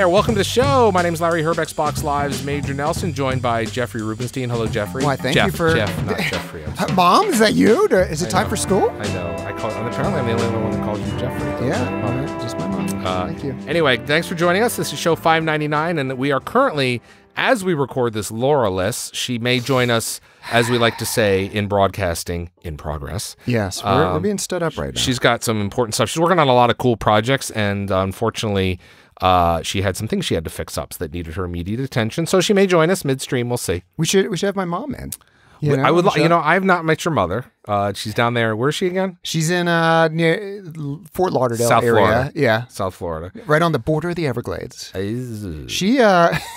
there. Welcome to the show. My name is Larry Hryb, Xbox Live's Major Nelson, joined by Jeffrey Rubenstein. Hello, Jeffrey. Why, thank Jeff, you for- Jeff, not Jeffrey. Mom, is that you? Is it I time know. for school? I know. I call. Apparently, I'm the only one that calls you Jeffrey. Yeah, right, just my mom. Uh, Thank you. Anyway, thanks for joining us. This is show 599, and we are currently, as we record this, Laura-less. She may join us, as we like to say in broadcasting, in progress. Yes, we're, we're um, being stood up right now. She's got some important stuff. She's working on a lot of cool projects, and unfortunately, uh, she had some things she had to fix up that needed her immediate attention. So she may join us midstream. We'll see. we should we should have my mom in. You know, I would, you know, I've not met your mother. Uh, she's down there. Where is she again? she's in uh near Fort Lauderdale South area. Florida. Yeah, South Florida. right on the border of the Everglades. She, She uh.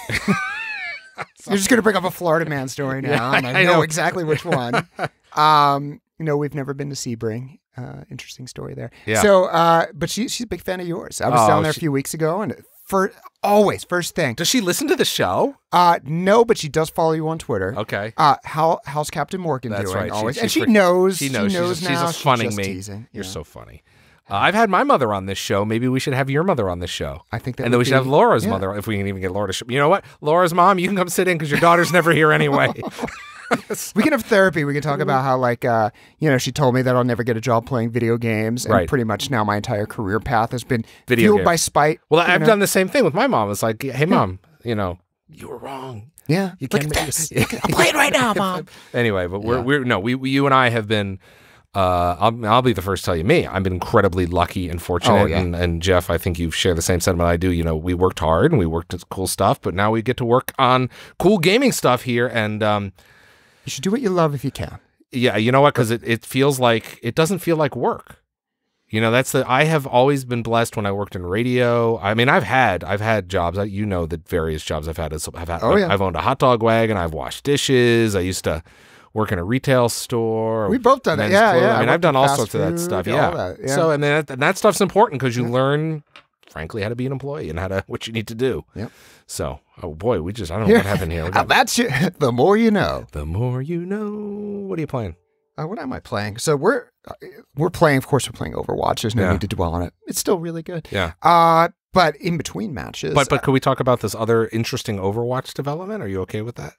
You're just gonna bring up a Florida man story now. Yeah, and I, I know know. exactly which one. um, you know, we've never been to Sebring. Uh, interesting story there. Yeah. So, uh, but she she's a big fan of yours. I was Oh, down there she- a few weeks ago, and for always first thing. does she listen to the show? Uh, no, but she does follow you on Twitter. Okay. Uh, how how's Captain Morgan That's doing? right. Always, she and she knows. She knows. She knows she's, now. just, she's just funning just me. teasing. You're Yeah. so funny. Uh, I've had my mother on this show. Maybe we should have your mother on this show. I think that. and then we should have Laura's yeah. mother if we can even get Laura to. You know what? Laura's mom, you can come sit in because your daughter's never here anyway. We can have therapy. We can talk about how, like, uh, you know, she told me that I'll never get a job playing video games, and Right. pretty much now my entire career path has been Video fueled games. by spite. well, I've know? done the same thing with my mom. It's like, hey, mom, you know, you were wrong. Yeah, You look can't at this. I'm playing right now, mom. Anyway, but we're Yeah. we're no, we, we you and I have been. Uh, I'll, I'll be the first to tell you, me, I've been incredibly lucky and fortunate. Oh, yeah. and, and Jeff, I think you share the same sentiment I do. You know, we worked hard and we worked at cool stuff, but now we get to work on cool gaming stuff here. And um, You should do what you love if you can. yeah, you know what? Because it, it feels like it doesn't feel like work. You know, that's the I have always been blessed when I worked in radio. I mean, I've had I've had jobs. I- You know, the various jobs I've had. is- I've had. Oh, yeah. I've owned a hot dog wagon. I've washed dishes. I used to work in a retail store. We've both done that. men's Yeah, clothing. yeah. I mean, I I've done all sorts of that stuff. Yeah. that, yeah. So and that and that stuff's important because you learn, frankly, how to be an employee and how to what you need to do. Yep. So, oh boy, we just I don't know what happened here. Uh, got- that's you, the more you know. the more you know. What are you playing? Uh, what am I playing? So we're uh, we're playing. Of course, we're playing Overwatch. There's no Yeah. need to dwell on it. It's still really good. Yeah. Uh, but in between matches, But but could we talk about this other interesting Overwatch development? Are you okay with that?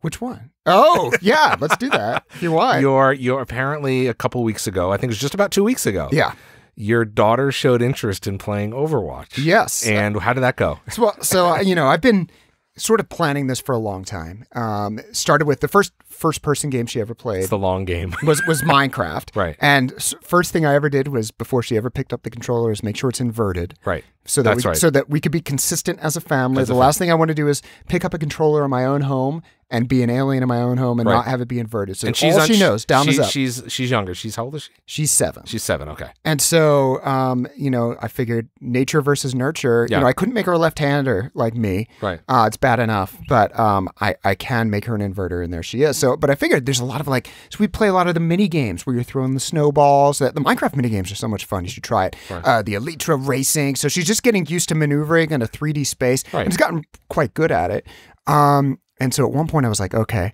which one? Oh, yeah. Let's do that if you want. You're you're apparently a couple weeks ago. I think it was just about two weeks ago. yeah. Your daughter showed interest in playing Overwatch. Yes. And how did that go? So, well, so uh, you know, I've been sort of planning this for a long time. Um, started with the first first person game she ever played It's the long game. was was Minecraft. Right. And s- first thing I ever did was before she ever picked up the controller is make sure it's inverted. right. So that That's we right. so that we could be consistent as a family. As a the last thing I want to do is pick up a controller in my own home and be an alien in my own home and Right. not have it be inverted. So And she's all on- she knows, down she- is up. She's she's younger. She's how old is she? She's seven. She's seven. Okay. And so, um, you know, I figured nature versus nurture. Yeah. You know, I couldn't make her a left-hander like me. Right. Uh, it's bad enough, but um, I I can make her an inverter, and there she is. So, but I figured there's a lot of like, so we play a lot of the mini games where you're throwing the snowballs. That the Minecraft mini games are so much fun. You should try it. Uh, the Elytra racing. So she's just getting used to maneuvering in a 3D space, Right. and has gotten quite good at it. Um, and so at one point I was like, okay.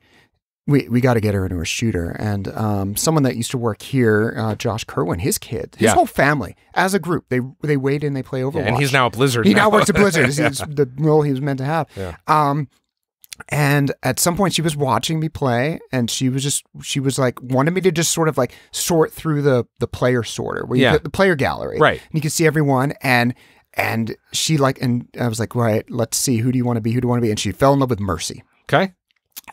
We, we got to get her into a shooter. And um, someone that used to work here, uh, Josh Kerwin, his kid, his Yeah. whole family, as a group, they they wait in, they play Overwatch. and he's now at Blizzard. He now works at Blizzard. It's, the role he was meant to have. Yeah. Um, and at some point, she was watching me play, and she was just she was like wanted me to just sort of like sort through the the player sorter, where you Yeah. get the player gallery, Right. And you can see everyone, and and she like, and I was like, right, let's see, who do you want to be? Who do you want to be? And she fell in love with Mercy. Okay.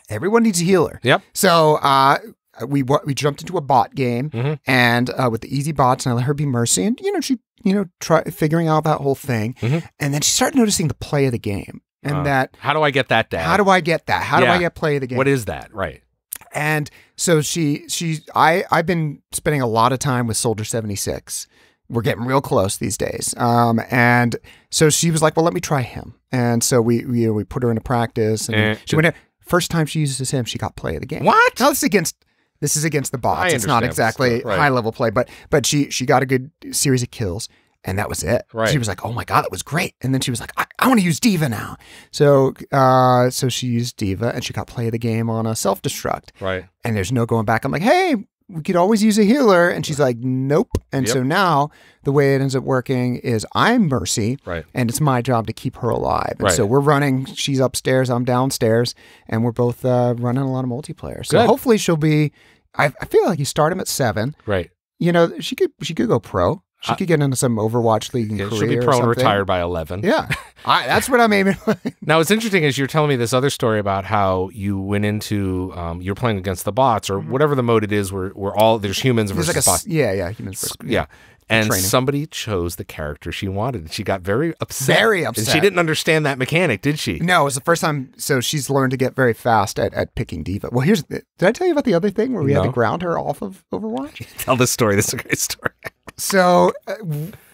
Everyone needs a healer. Yep. So uh, we we jumped into a bot game, Mhm. and uh, with the easy bots, and I let her be Mercy, and you know she you know try figuring out that whole thing, Mhm. and then she started noticing the play of the game, and Uh, that How do I get that down? how do I get that? How do I get play of the game? What is that? Right. and so she she I I've been spending a lot of time with Soldier seventy six. We're getting real close these days. Um, and so she was like, "Well, let me try him." And so we we, you know, we put her into practice, and Eh, she went. In, first time she uses him, she got play of the game. What? Now this is against this is against the bots. It's not exactly right. high level play, but but she she got a good series of kills. And that was it. Right. She was like, "Oh my god, that was great!" And then she was like, "I, I want to use D.Va now." So, uh, so she used D.Va, and she got play of the game on a self destruct Right. and there's no going back. I'm like, hey, we could always use a healer. And she's like, nope. And Yep. so now the way it ends up working is I'm Mercy. Right. And it's my job to keep her alive. And Right. so we're running, she's upstairs, I'm downstairs, and we're both uh, running a lot of multiplayer. So Good. hopefully she'll be, I, I feel like you start him at seven. Right. You know, she could she could go pro. She could get into some Overwatch League and Yeah, career she'll be pro and retired by 11. Yeah, I, that's what I'm aiming. for. Now, what's interesting is you're telling me this other story about how you went into um, you're playing against the bots or whatever the mode it is, where where all there's humans There's versus like a bots. yeah, yeah, humans. versus- Yeah. And Training. somebody chose the character she wanted. and She got very upset. Very And she didn't understand that mechanic, did she? No, it was the first time. So she's learned to get very fast at, at picking D.Va. Well, here's. Did I tell you about the other thing where we had to ground her off of Overwatch? Tell this story. This is a great story. So uh,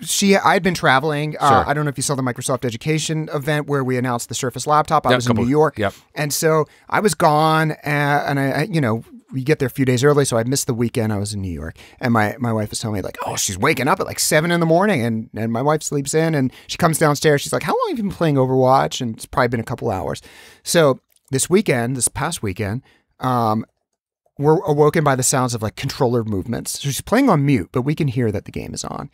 she, I'd been traveling. Uh, Sure. I don't know if you saw the Microsoft Education event where we announced the Surface laptop. I Yep, was in New York, Yep. and so I was gone, uh, and I, I, you know, we get there a few days early, so I missed the weekend. I was in New York, and my my wife was telling me like, oh, she's waking up at like seven in the morning, and and my wife sleeps in, and she comes downstairs. She's like, how long have you been playing Overwatch? And it's probably been a couple hours. So this weekend, this past weekend, um, we're awoken by the sounds of like controller movements. So she's playing on mute, but we can hear that the game is on.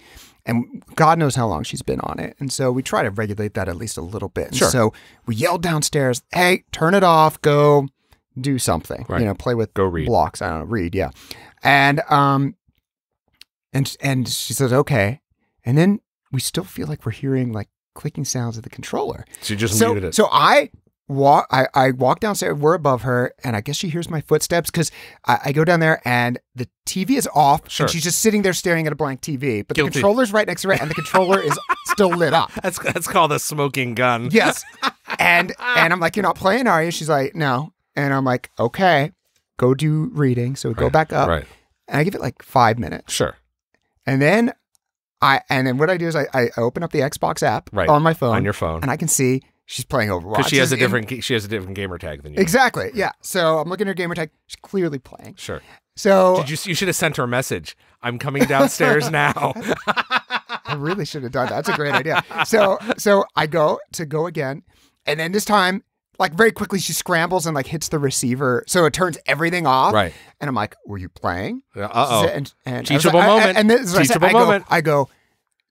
And God knows how long she's been on it. And so we try to regulate that at least a little bit. Sure. so we yelled downstairs, hey, turn it off, go do something. Right. You know, play with Go read. blocks. I don't know, read, yeah. And um and and she says, okay. And then we still feel like we're hearing like clicking sounds of the controller. So She just So, muted it. so I walk, I, I walk downstairs. We're above her, and I guess she hears my footsteps because I, I go down there and the TV is off, Sure. and she's just sitting there staring at a blank TV. But Guilty. the controller's right next to her, and the controller is still lit up. that's that's called a smoking gun. Yes, and and I'm like, you're not playing, are you? She's like, no, and I'm like, okay, go do reading. So we go back up, Right. and I give it like five minutes, Sure. and then I and then what I do is I, I open up the Xbox app Right. on my phone, On your phone. and I can see she's playing Overwatch Because she has a in- different she has a different gamer tag than you. Exactly. Yeah. So I'm looking at her gamer tag. She's clearly playing. Sure. So Did you you should have sent her a message. I'm coming downstairs now. I really should have done that. That's a great idea. So so I go to go again, and then this time, like very quickly, she scrambles and like hits the receiver, so it turns everything off. right. And I'm like, "Were you playing?" Uh oh. And, and Teachable like- I- I- moment. and this is what I said. Teachable I go, moment. I go,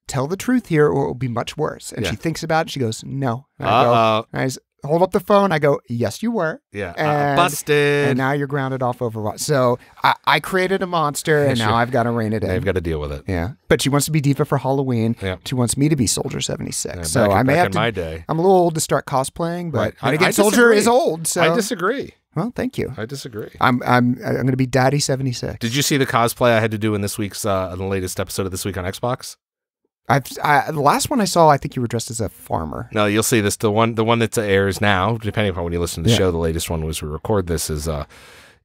tell the truth here, or it will be much worse. And Yeah. she thinks about it. She goes, "No." And I go, Uh oh. and I just hold up the phone. I go, "Yes, you were." Yeah. Uh, And- busted. And now you're grounded off Overwatch. So I, I created a monster, and Sure. now I've got to rein it in. you've got to deal with it. Yeah, but she wants to be D.Va for Halloween. Yeah. She wants me to be Soldier seventy six. Yeah, so I may have in to. my day. I'm a little old to start cosplaying, but Right. I- again, Soldier is old. So I disagree. well, thank you. I disagree. I'm I'm I'm going to be Daddy seventy six. Did you see the cosplay I had to do in this week's uh in the latest episode of this week on Xbox? I've I, the last one I saw, I think you were dressed as a farmer. No, you'll see this. The one the one that airs now, depending upon when you listen to the Yeah. show, the latest one was we record this is uh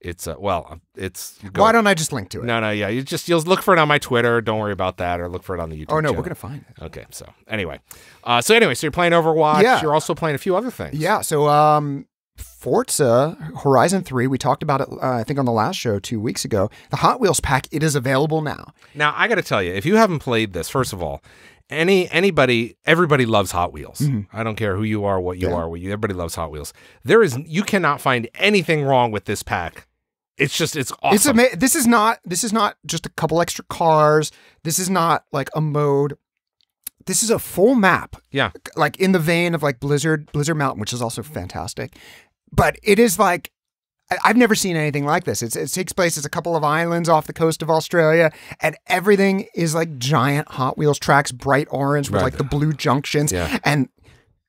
it's uh well it's go- Why don't I just link to it? No, no, yeah. You just you'll look for it on my Twitter. Don't worry about that, or look for it on the YouTube. oh no, channel. we're gonna find it. Okay, so anyway, uh, so anyway, so you're playing Overwatch. Yeah. You're also playing a few other things. Yeah. So um. Forza Horizon 3, we talked about it, uh, I think, on the last show two weeks ago. The Hot Wheels pack, it is available now. Now I got to tell you, if you haven't played this, first of all, any anybody, everybody loves Hot Wheels. I don't care who you are, what you. Yeah. are, what you. Everybody loves Hot Wheels. There is you cannot find anything wrong with this pack. It's just it's awesome. It's ama- This is not. This is not just a couple extra cars. This is not like a mode. This is a full map, yeah, like in the vein of like Blizzard, Blizzard Mountain, which is also fantastic. But it is like I've never seen anything like this. It's, it takes place as a couple of islands off the coast of Australia, and everything is like giant Hot Wheels tracks, bright orange with Right. like the blue junctions, Yeah. and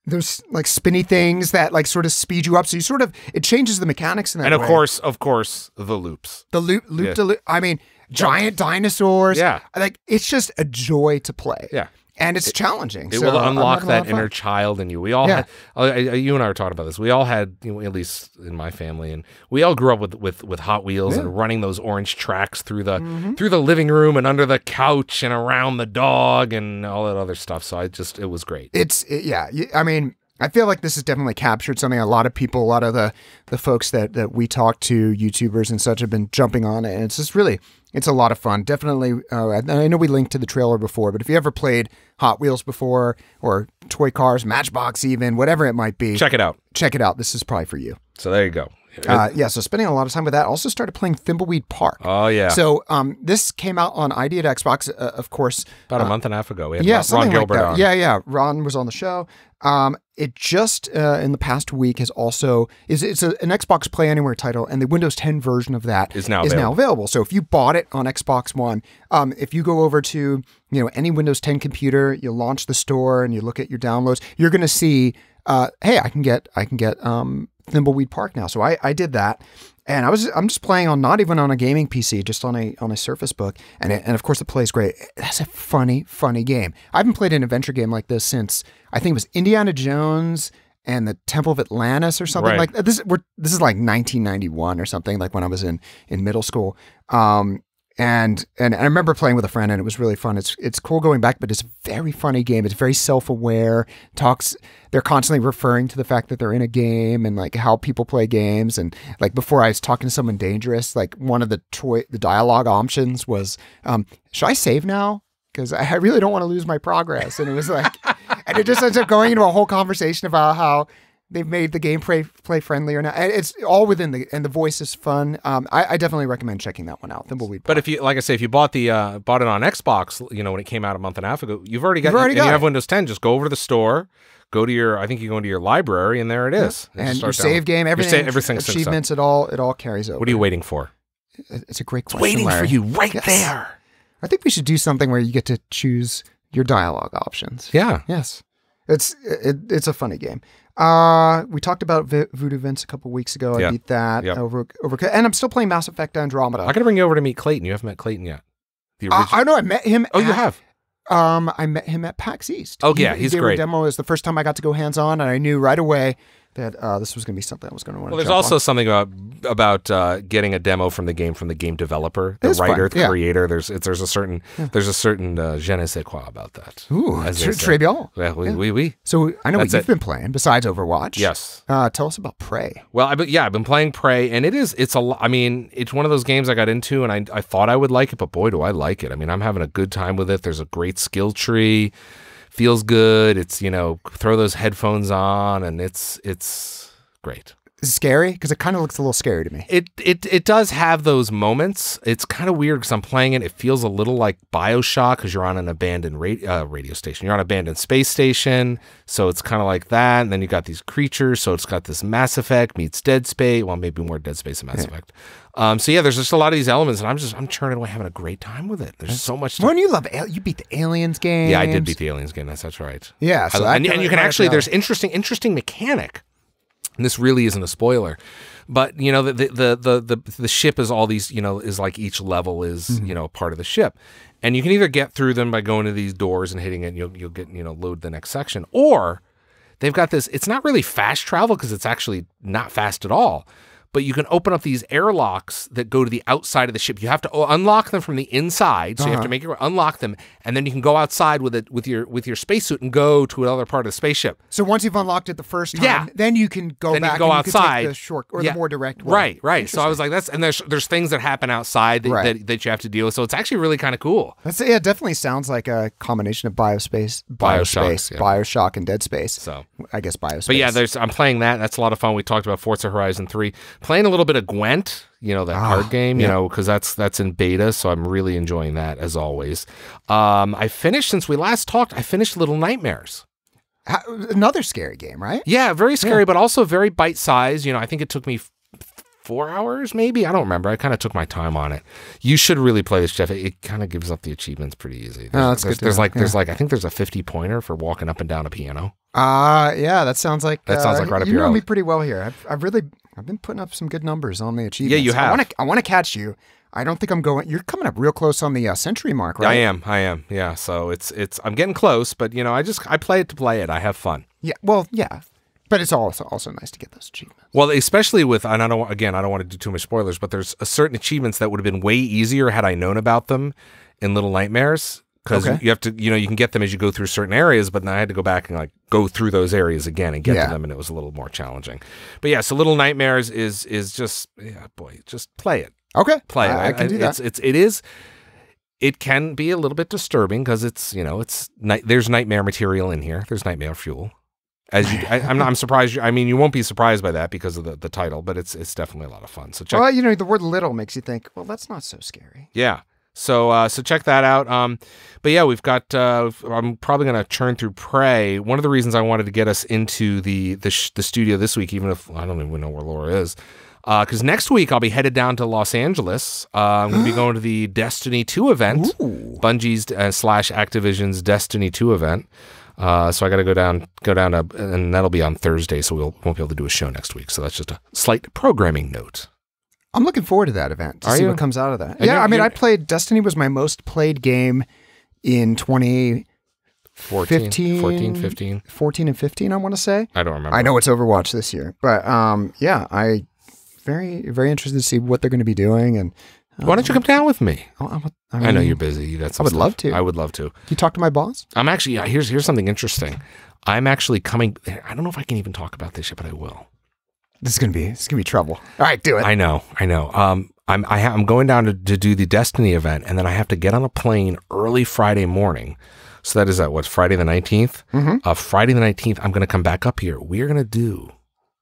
there's like spinny things that like sort of speed you up. So you sort of it changes the mechanics in that. and of way. course, of course, the loops. The loop, loop Yeah. to loop. I mean, giant dinosaurs. Yeah. like it's just a joy to play. Yeah. And it's challenging. It so will unlock having a lot that inner child in you. We all Yeah. had, uh, you and I were talking about this. We all had, you know, at least in my family, and we all grew up with with, with Hot Wheels Yeah. And running those orange tracks through the through the living room and under the couch and around the dog and all that other stuff. So I just, it was great. It's it- yeah. I mean, I feel like this has definitely captured something. A lot of people, a lot of the the folks that that we talk to, YouTubers and such, have been jumping on it, and it's just really. It's a lot of fun. Definitely, uh, I know we linked to the trailer before, but if you ever played Hot Wheels before or toy cars, Matchbox, even whatever it might be, Check it out. check it out. This is probably for you. So there you go. Uh, yeah, so spending a lot of time with that. Also started playing Thimbleweed Park. Oh yeah, So um, this came out on ID at Xbox, uh, of course. about a month and a half ago. We had Yeah, Ron something Gilbert like that. on. Yeah, yeah. Ron was on the show. Um, it just uh, in the past week has also is it's a, an Xbox Play Anywhere title, and the Windows 10 version of that Is now now available. available. So if you bought it on Xbox One, um, if you go over to you know any Windows 10 computer, you launch the store and you look at your downloads, you're going to see, uh, hey, I can get I can get um, Thimbleweed Park now. So I, I did that. And I was I'm just playing on not even on a gaming PC, just on a on a Surface Book, and it, and of course it plays great. That's a funny funny game. I haven't played an adventure game like this since I think it was Indiana Jones and the Temple of Atlantis or something Right. like that. This we're, this is like 1991 or something like when I was in in middle school. Um, and and I remember playing with a friend and it was really fun. It's it's cool going back, but it's a very funny game. It's very self aware. Talks they're constantly referring to the fact that they're in a game and like how people play games. And like before, I was talking to someone dangerous. Like one of the toy the dialogue options was, um, "Should I save now?" Because I I really don't want to lose my progress. And it was like, and it just ends up going into a whole conversation about how they've made the game play, or not. And it's all within the and the voice is fun. Um, I, I definitely recommend checking that one out. Thimbleweed. But if you, like I say, if you bought the uh, bought it on Xbox, you know when it came out a month and a half ago, you've already got. You've already and got you have. Windows 10. Just go over to the store, go to your. I think you go into your library, and there it is. and your save game, everything, sa- everything achievements, it all it all carries over. What are you waiting for? It's a great question. Larry. For you right Yes. there. I think we should do something where you get to choose your dialogue options. Yeah. Yes, it's it, it's a funny game. Uh, we talked about v- Voodoo Vince a couple weeks ago. I Yeah. beat that Yep. over over, and I'm still playing Mass Effect Andromeda. I got to bring you over to meet Clayton. You haven't met Clayton yet. The I, original. I know I met him. oh, you have. Um, I met him at PAX East. Oh, He- yeah, he he's a great. Demo is the first time I got to go hands on, and I knew right away that uh, this was going to be something I was going to want Well, there's also something about about uh, getting a demo from the game from the game developer, the fun, writer, the yeah. creator. There's it's, there's a certain there's a certain uh, je ne sais quoi about that. Ooh, as tr- they très bien. Well, we, we, we. So I know That's what you've it. been playing besides Overwatch. Yes. Uh, tell us about Prey. Well, I, yeah, I've been playing Prey, and it is it's a. I mean, it's one of those games I got into, and I I thought I would like it, but boy, do I like it. I mean, I'm having a good time with it. There's a great skill tree, feels good. It's you know, throw those headphones on, and it's it's great. Is it scary? Because it kind of looks a little scary to me. It it it does have those moments. It's kind of weird because I'm playing it. It feels a little like Bioshock because you're on an abandoned ra- uh, radio station. You're on an abandoned space station, so it's kind of like that. And then you got these creatures, so it's got this Mass Effect meets Dead Space. Well, maybe more Dead Space than Mass Effect. Um, so yeah, there's just a lot of these elements, and I'm just I'm churning away, having a great time with it. There's so much. When you love, you beat the aliens game. yeah, I did beat the aliens game. That's that's right. Yeah, so I- and, and you can actually there's interesting interesting mechanic. And this really isn't a spoiler, but you know the the the the the, ship is all these you know is like each level is Mm-hmm. you know part of the ship, and you can either get through them by going to these doors and hitting it, and you'll you'll get you know load the next section, or they've got this. It's not really fast travel because it's actually not fast at all. But you can open up these airlocks that go to the outside of the ship. You have to unlock them from the inside, so you have Uh-huh. to make your unlock them, and then you can go outside with it with your with your spacesuit and go to another part of the spaceship. So once you've unlocked it the first time, Yeah. then you can go then back you can go outside the short or Yeah. the more direct way. Right, right. So I was like, that's and there's there's things that happen outside that, Right. that, that you have to deal with. So it's actually really kind of cool. That's yeah, it definitely sounds like a combination of Biospace, Bioshock, Biospace, yeah. Bioshock, and Dead Space. So, I guess Biospace. but yeah, there's I'm playing that. That's a lot of fun. We talked about Forza Horizon Three, playing a little bit of Gwent, you know, that Ah, card game, you yeah. know, because that's that's in beta. So I'm really enjoying that as always. Um, I finished since we last talked. I finished Little Nightmares. How- another scary game, right? Yeah, very scary, but also very bite sized. You know, I think it took me four hours, maybe. I don't remember. I kind of took my time on it. You should really play this, Jeff. It, it kind of gives up the achievements pretty easy. There's, Oh, that's there's, good There's know. like there's like I think there's a 50 pointer for walking up and down a piano. Uh yeah, that sounds like That sounds uh, like right up you your know me alley. pretty well here. I've, I've really I've been putting up some good numbers on the achievements. Yeah, you I have. want to I want to catch you. I don't think I'm going. You're coming up real close on the uh, century mark, right? I am, I am. Yeah, so it's it's I'm getting close, but you know, I just I play it to play it. I have fun. Yeah. Well, yeah. But it's also also nice to get those achievements. Well, especially with, and I don't again, I don't want to do too much spoilers, but there's a certain achievements that would have been way easier had I known about them in Little Nightmares. Because Okay. you have to, you know, you can get them as you go through certain areas, but then I had to go back and like go through those areas again and get Yeah. to them, and it was a little more challenging. But yeah, so Little Nightmares is is just, yeah, boy, just play it, Okay. play it. I, I can do that. It's it's it is. It can be a little bit disturbing because it's you know it's night. There's nightmare material in here. There's nightmare fuel. As you, I, I'm not. I'm surprised. You, I mean, you won't be surprised by that because of the, the title, but it's it's definitely a lot of fun. So check. Well, you know, the word little makes you think, well, that's not so scary. Yeah. So uh, so check that out. Um, but yeah, we've got. Uh, I'm probably gonna churn through Prey. One of the reasons I wanted to get us into the the, sh- the studio this week, even if I don't even know where Laura is, because next week I'll be headed down to Los Angeles. Uh, I'm gonna be going to the Destiny 2 event, Ooh. Bungie's uh, slash Activision's Destiny 2 event. Uh, so I got to go down, go down, to, and that'll be on Thursday. So we'll won't be able to do a show next week. So that's just a slight programming note. I'm looking forward to that event to Are see you? what comes out of that. And yeah, I mean, I played Destiny was my most played game in 2014 14, 15. 14, 15. and 15. I want to say. I don't remember. I know it's Overwatch this year, but um, yeah, I very very interested to see what they're going to be doing. And Why don't you come down with me? I, I, I know you're busy. Some I would stuff. love to. I would love to. You talk to my boss. I'm actually yeah, here's here's something interesting. I'm actually coming. I don't know if I can even talk about this yet, but I will. This is gonna be this is gonna be trouble. All right, do it. I know, I know. Um, I'm I I'm going down to, to do the Destiny event, and then I have to get on a plane early Friday morning. So that is at what Friday the 19th. Mhm. Uh, Friday the 19th, I'm going to come back up here. We're going to do.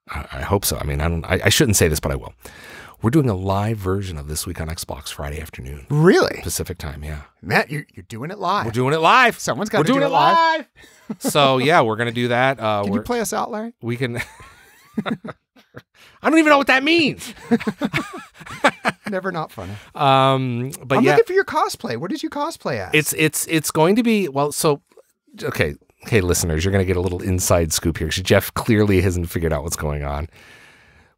I, I hope so. I mean, I don't. I, I shouldn't say this, but I will. We're doing a live version of this week on Xbox Friday afternoon really, Pacific time. Yeah, Matt? You're, you're doing it live. we're doing it live. Someone's got We're to do doing it it live. live. so yeah, we're gonna do that. Uh, Can you play us out, Larry? we can. I don't even know what that means. Never not funny. Um, but I'm yeah, looking for your cosplay. What did you cosplay as? it's it's it's going to be well. So okay, hey listeners, you're gonna get a little inside scoop here because Jeff clearly hasn't figured out what's going on.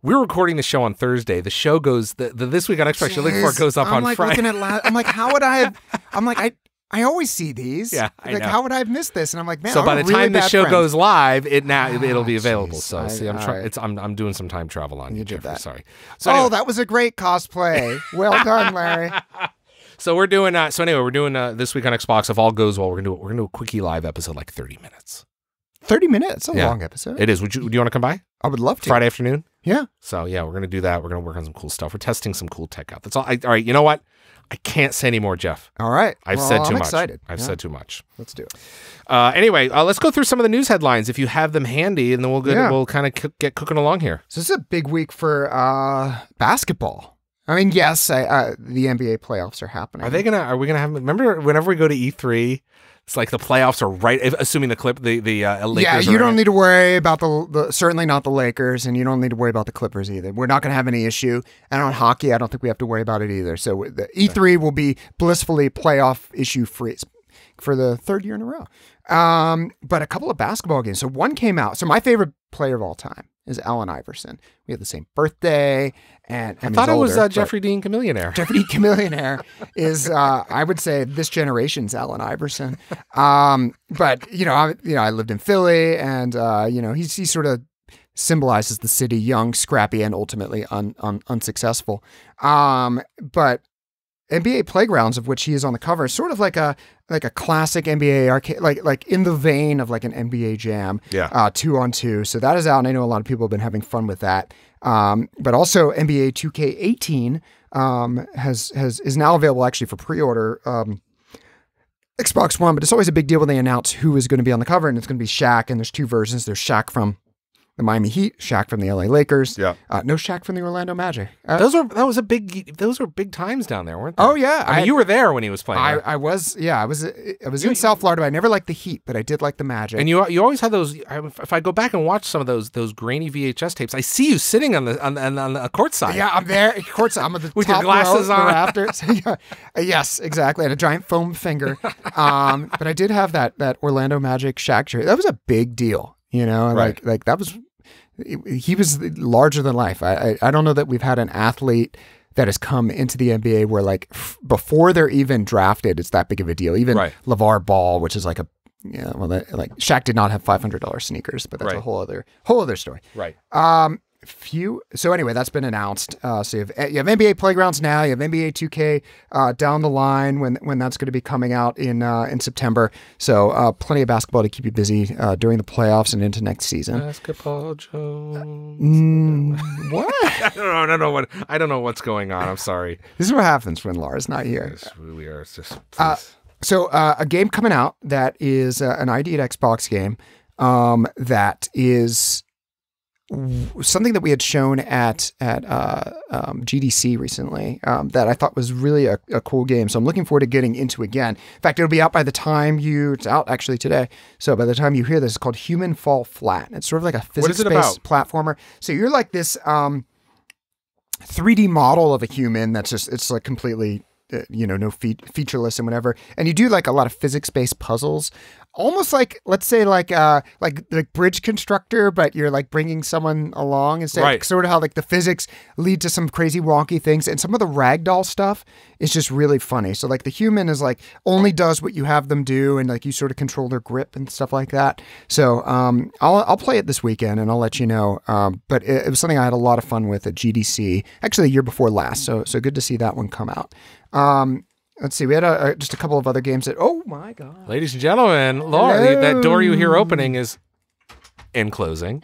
We're recording the show on Thursday. The show goes the, the this week on Xbox. You're looking for Jeez. goes up I'm on like Friday. looking at. La- I'm like, how would I have? I'm like, I I always see these. Yeah, I like know. how would I have missed this? And I'm like, man. so I'm by the really time the show friend. goes live, it now it'll be Ah, available. jeez. So I- see, I'm trying. right. It's I'm I'm doing some time travel on you, You Jeffrey. that. Sorry. So oh, anyway, that was a great cosplay. Well done, Larry. so we're doing. Uh, so anyway, we're doing uh, this week on Xbox. If all goes well, we're gonna do we're gonna do a quickie live episode, like 30 minutes. Thirty minutes. A Yeah. long episode. It is. Would you do you want to come by I would love to. Friday afternoon? Yeah. So yeah, we're gonna do that. We're gonna work on some cool stuff. We're testing some cool tech out. That's all. I, all right. You know what? I can't say anymore, Jeff. All right. I've Well, said too I'm much. excited. I've Yeah. said too much. Let's do it. Uh, anyway, uh, let's go through some of the news headlines if you have them handy, and then we'll get Yeah. we'll kind of c- get cooking along here. So this is a big week for uh, basketball. I mean, yes, I, uh, the NBA playoffs are happening. Are they gonna? Are we gonna have? Remember, whenever we go to E3, it's like the playoffs are right. Assuming the clip, the the uh, Lakers. yeah, you don't need to worry about the, the certainly not the Lakers, and you don't need to worry about the Clippers either. We're not going to have any issue. And on hockey, I don't think we have to worry about it either. So the E3 will be blissfully playoff issue free for the third year in a row. Um, but a couple of basketball games. So one came out. So my favorite player of all time is Allen Iverson. We have the same birthday, and I thought it was older, uh, Jeffrey Dean Chameleonaire. Jeffrey Dean Chameleonaire is, uh, I would say, this generation's Allen Iverson. Um, but you know, I, you know, I lived in Philly, and uh, you know, he's he sort of symbolizes the city, young, scrappy, and ultimately un, un, unsuccessful. Um, but NBA Playgrounds, of which he is on the cover, is sort of like a like a classic NBA arcade, like like in the vein of like an NBA Jam, Yeah. uh, two on two. So that is out, and I know a lot of people have been having fun with that. Um, but also NBA 2K18 um, has has is now available actually for pre-order. Um, Xbox One, but it's always a big deal when they announce who is going to be on the cover, and it's going to be Shaq. And there's two versions. There's Shaq from the Miami Heat, Shaq from the LA Lakers. Yeah. Uh, no Shaq from the Orlando Magic. Uh, Those were that was a big. Those were big times down there, weren't they? oh yeah, I mean, you were there when he was playing. I, there. I was yeah I was I was You- in South Florida. But I never liked the Heat, but I did like the Magic. and you you always had those. I- If I go back and watch some of those those grainy VHS tapes, I see you sitting on the on, on, on the court side. yeah, I'm there. Of course, I'm at the With your glasses row, the on. rafters. yeah. Uh, Yes, exactly. And a giant foam finger. Um, but I did have that that Orlando Magic Shaq jersey. That was a big deal. You know, Right. like like that was he was larger than life. I, I I don't know that we've had an athlete that has come into the NBA where like f- before they're even drafted, it's that big of a deal. Even Right. LaVar Ball, which is like a yeah, well, that, like Shaq did not have five hundred dollars sneakers, but that's a whole other whole other story. Right. Um, few. So anyway, that's been announced. Uh, so you have, you have NBA playgrounds now. You have NBA 2K uh, down the line when when that's going to be coming out in uh, in September. So uh, plenty of basketball to keep you busy uh, during the playoffs and into next season. Basketball Jones. Mm, what? I don't know. I don't know what. I don't know what's going on. I'm sorry. this is what happens when Laura's not here. Yes, we are. It's just. Uh. So uh, a game coming out that is uh, an ID at Xbox game. um, that is something that we had shown at at uh, um, GDC recently um, that I thought was really a, a cool game. So I'm looking forward to getting into again. In fact, it'll be out by the time you it's out actually today. So by the time you hear this, it's called Human Fall Flat. It's sort of like a physics based platformer. So you're like this um, 3D model of a human that's just it's like completely uh, you know no fe- featureless and whatever and you do like a lot of physics based puzzles almost like let's say like uh like the bridge constructor but you're like bringing someone along instead Right. sort of how like the physics lead to some crazy wonky things. And some of the ragdoll stuff is just really funny. So like the human is like only does what you have them do and like you sort of control their grip and stuff like that. So um i'll i'll play it this weekend and i'll let you know um but it, it was something i had a lot of fun with at gdc actually the year before last. So so good to see that one come out. Um Let's see. We had a, a, just a couple of other games that. Oh my god! Ladies and gentlemen, Laura, the- that door you hear opening is in closing.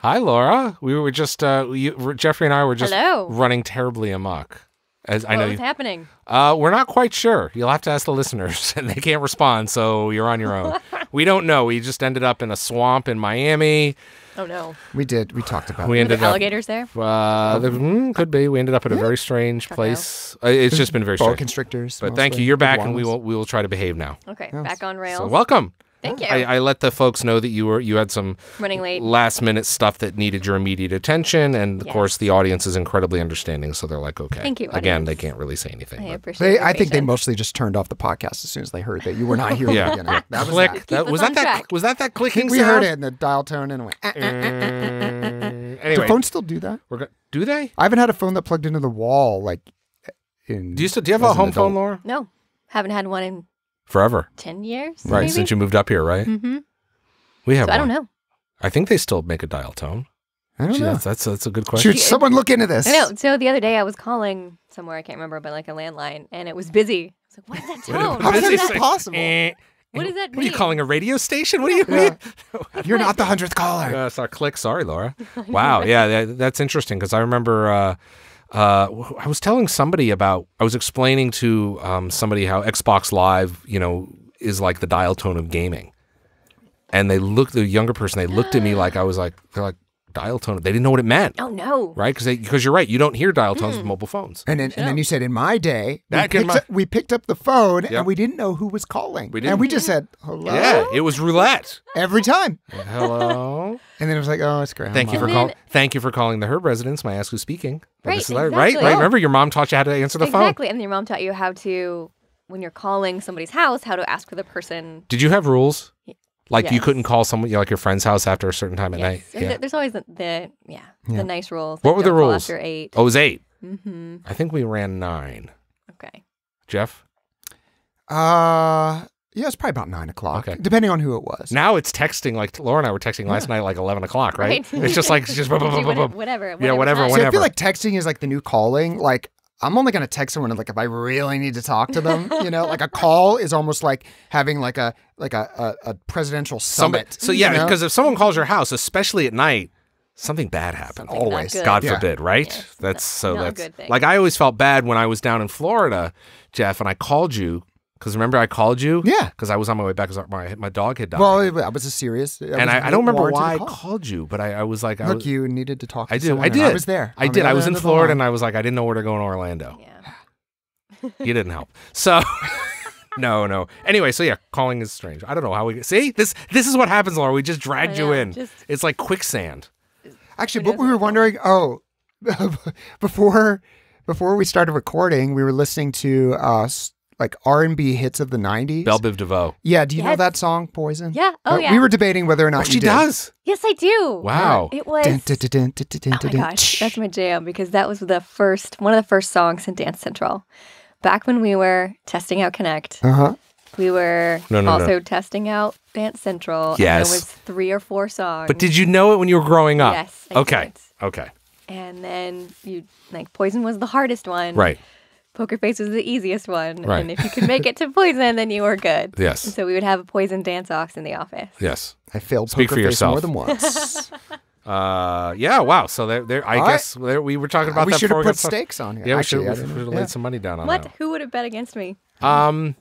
Hi, Laura. We were just uh, you, Jeffrey and I were just Hello. running terribly amok. As I know, what's you, happening? uh, we're not quite sure. You'll have to ask the listeners, and they can't respond, so you're on your own. we don't know. We just ended up in a swamp in Miami. Oh no. We did. We talked about. We it. Were there ended up. alligators there? Uh, the- mm, could be. We ended up at a very strange place. Uh, it's just been very boa strange. constrictors. But thank you. You're back, and we will we will try to behave now. Okay, Yes. back on rails. So welcome. Thank you. I, I let the folks know that you were you had some Running late. last minute stuff that needed your immediate attention, and of Yes. course the audience is incredibly understanding, so they're like, okay. Thank you, Again, they can't really say anything. I appreciate. They, I think they mostly just turned off the podcast as soon as they heard that you were not here. Yeah. at beginning. That was Click. that. That, was that on that was that that clicking We heard it in the dial tone and went. "Eh, eh, eh, eh, eh, eh, eh." Mm, Do anyway, phones still do that? we're go- do they? I haven't had a phone that plugged into the wall like. In, Do you still do you have a an home phone. Laura? No, haven't had one in Forever, ten years. right? Maybe? Since you moved up here, right? Mm-hmm. We have. So I don't know. I think they still make a dial tone. I don't Gee, know. that's, that's that's a good question. Should someone look into this? I know. So the other day I was calling somewhere I can't remember, but like a landline, and it was busy. I was like, "What is that tone? How What is is that that? possible? Eh. What does that What are you calling a radio station? What do you? Yeah. You're not the hundredth caller. Uh, so click. Sorry, Laura. Wow. Yeah, that, that's interesting because I remember uh, uh, I was telling somebody about. I was explaining to um, somebody how Xbox Live, you know, is like the dial tone of gaming, and they looked. The younger person, they looked at me like I was like, they're like dial tone. They didn't know what it meant, Oh no. right? Because because you're right. You don't hear dial tones mm. with mobile phones. And then, and then you said, in my day, we Back in picked, my- up, we picked up the phone Yep. and we didn't know who was calling. We didn't. And we just said, hello, Yeah, it was roulette. every time. Hello. And then it was like, oh, it's grandma. Thank you for calling. Thank you for calling the Hryb residence. May I ask who's speaking? Right, This is Larry, exactly. right, right. Oh. Remember, your mom taught you how to answer the phone. exactly. And your mom taught you how to, when you're calling somebody's house, how to ask for the person. Did you have rules? Like you couldn't call someone like your friend's house after a certain time at Yes. night. Yeah. th- There's always the, the yeah, Yeah. the nice rules. What like were the rules? After eight. Oh, it was eight. Mm-hmm. I think we ran nine. Okay. Jeff. Uh, yeah, it's probably about nine o'clock, Okay. depending on who it was. Now it's texting. Like Laura and I were texting last night, like eleven o'clock. Right? Right. It's just like it's just boom, boom, boom, boom, whatever, boom. whatever. Yeah, whatever, time. See, I feel like texting is like the new calling. Like, I'm only gonna text someone like if I really need to talk to them. You know, like a call is almost like having like a like a a, a presidential Somebody- summit. So yeah, you know? because if someone calls your house, especially at night, something bad happened. Something always. God Yeah. forbid, right? Yes, that's so not a that's good thing. like I always felt bad when I was down in Florida, Jeff, and I called you because remember I called you, Yeah. because I was on my way back because my my dog had died, well, it, I was a serious, that and was I, I don't remember why I call. called you, but I, I was like, I Look, was, you needed to talk. I did, I did, I was there. I did. the I was in end of the Florida, and I was like, I didn't know where to go in Orlando. Yeah. You didn't help. So no, no. Anyway, so yeah, calling is strange. I don't know how we see this. This is what happens, Laura. We just dragged I you in. just- It's like quicksand. Actually, It what is we were wondering, oh, before before we started recording, we were listening to uh s- like R and B hits of the '90s. Belle Biv DeVoe. yeah, do you know that song, Poison? Yeah. Oh Uh, yeah. We were debating whether or not Oh, she did. does. Yes, I do. Wow. It was. Dun, dun, dun, dun, dun, dun, Oh my dun. gosh, that's my jam because that was the first one of the first songs in Dance Central. Back when we were testing out Kinect, Uh-huh. we were No, no, no. also testing out Dance Central. and Yes. there was three or four songs. But did you know it when you were growing up? Yes, I Okay. did. Okay. And then you like Poison was the hardest one. Right. Poker Face was the easiest one. Right. And if you could make it to Poison, then you were good. Yes. And so we would have a Poison dance ox in the office. Yes. I failed Speak poker for face more than once. Uh. Yeah. Wow. So there. there I All guess there, we were talking about we that should before have we put started. stakes on here. Yeah. We Actually, should I we didn't have laid Yeah. some money down on What? that. Who would have bet against me? Um.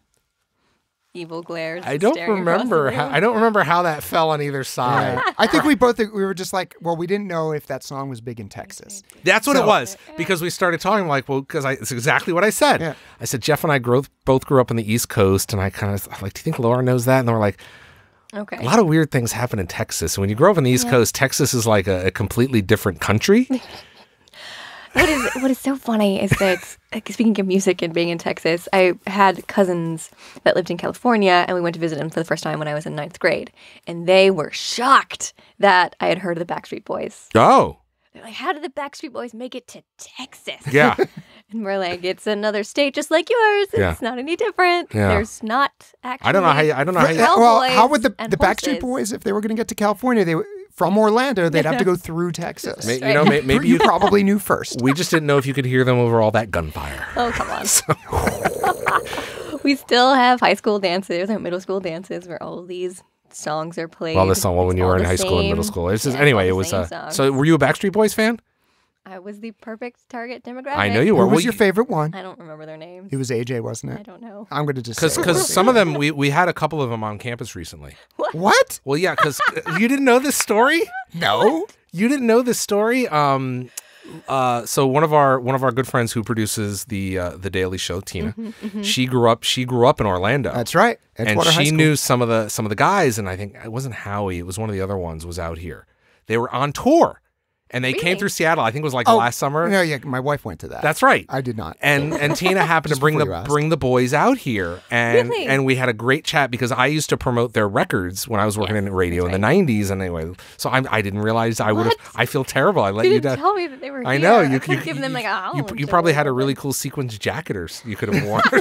Evil glares. I don't staring across the remember. How. I don't remember how that fell on either side. I think we both we were just like, well, we didn't know if that song was big in Texas. That's what it was because we started talking like, well, because it's exactly what I said. Yeah. I said Jeff and I grew, both grew up on the East Coast, and I kind of like, do you think Laura knows that? And they were like, Okay. a lot of weird things happen in Texas. When you grow up on the East Coast, Texas is like a, a completely different country. what is what is so funny is that speaking of music and being in Texas, I had cousins that lived in California, and we went to visit them for the first time when I was in ninth grade, and they were shocked that I had heard of the Backstreet Boys. oh, They're like, "How did the Backstreet Boys make it to Texas?" yeah. And we're like, "It's another state just like yours. Yeah. It's not any different. Yeah. There's not actually." I don't know how you, I don't know how you, Cowboys well, how would the and the Backstreet horses. Boys, if they were going to get to California, they w- from Orlando, they'd have to go through Texas. May- you know, may- maybe you you, probably knew first. we just didn't know if you could hear them over all that gunfire. Oh, come on. we still have high school dances or middle school dances where all these songs are played. Well, this song, well, when you were in the high school and middle school. It's just, yeah, anyway, it was. Uh, so, were you a Backstreet Boys fan? I was the perfect target demographic. I know you were. What Well, was your you- favorite one? I don't remember their names. It was AJ, wasn't it? I don't know. I'm going to just Because because some of them we we had a couple of them on campus recently. What? Well, yeah, because you didn't know this story. No. You didn't know this story. Um, uh, so one of our one of our good friends who produces the uh, the Daily Show, Tina, Mm-hmm, she grew up she grew up in Orlando. That's right. and Edgewater High she knew some of the some of the guys, and I think it wasn't Howie, it was one of the other ones was out here. They were on tour, and they came through Seattle. I think it was like Oh, last summer. No, yeah, my wife went to that. That's right. I did not. and and Tina happened to bring the bring the boys out here, and Really? and we had a great chat because I used to promote their records when I was working Yes, in radio in the '90s, and anyway, so I'm, I didn't realize I would have. I feel terrible. I let You you didn't down. tell me that they were I know you. could give them like a you, you probably had a really cool sequins jacket or you could have worn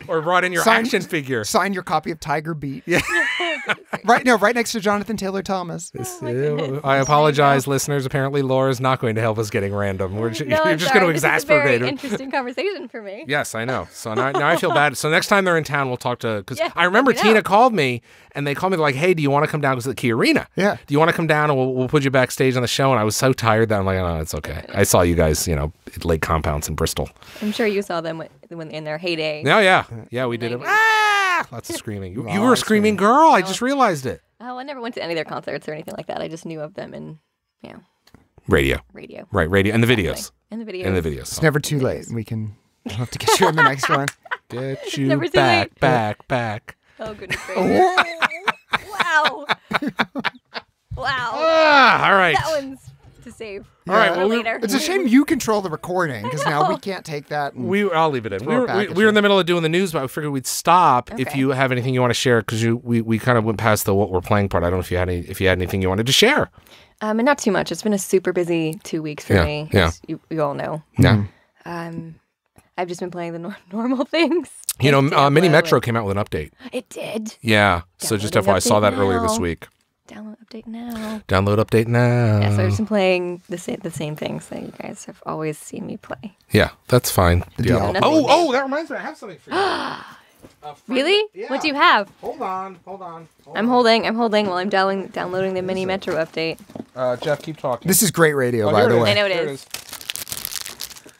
or something, brought in your Sign- action figure. Sign your copy of Tiger Beat. Yeah. right. now, right next to Jonathan Taylor Thomas. Oh. I apologize, listeners. Apparently, Laura's not going to help us getting random. We're ju- No, you're I'm just going to This is a exasperate very her. interesting conversation for me. Yes, I know. So now, now I feel bad. So next time they're in town, we'll talk to because Yeah, I remember let me know. Tina called me and they called me like, "Hey, do you want to come down to the Key Arena? Yeah. Do you want to come down and we'll, we'll put you backstage on the show?" And I was so tired that I'm like, "Oh, it's okay." I saw you guys, you know, at Lake Compounce in Bristol. I'm sure you saw them when, when in their heyday. Yeah, yeah, yeah. We did it. Maybe. Ah! Lots of screaming. You, you were a Lots screaming girl. I just realized it. Oh, I never went to any of their concerts or anything like that. I just knew of them in, you know, Radio, radio. right? Radio and the videos, In the videos. and the videos. It's never too late. We can we'll have to get you on the next one. Get you Never too back, late. back, back. Oh, goodness gracious. wow. wow. Ah, all right. That one's to save. All right, for well, we- later. It's a shame you control the recording because now we can't take that. And, We, I'll leave it in. We it were, back we, we were in the middle of doing the news, but I figured we'd stop if you have anything you want to share because you we, we kind of went past the what we're playing part. I don't know if you had any if you had anything you wanted to share. Um, and not too much. It's been a super busy two weeks for Yeah, me. yeah. as You, you all know. Yeah, Um, I've just been playing the nor- normal things. you know, uh, Mini Metro and- came out with an update. It did. Yeah, so just Downloading FYI, I saw that update earlier this week. Download update now. Download update now. Yeah, so I've been playing the same the same things that you guys have always seen me play. Yeah, that's fine. Diablo. Diablo. Oh, oh, that reminds me. I have something for you. A Really? Yeah. What do you have? Hold on, hold on. hold I'm on. holding. I'm holding while I'm downloading downloading the Mini Metro update. Uh, Jeff, keep talking. this is great radio, Oh, by the way. I know it Here is.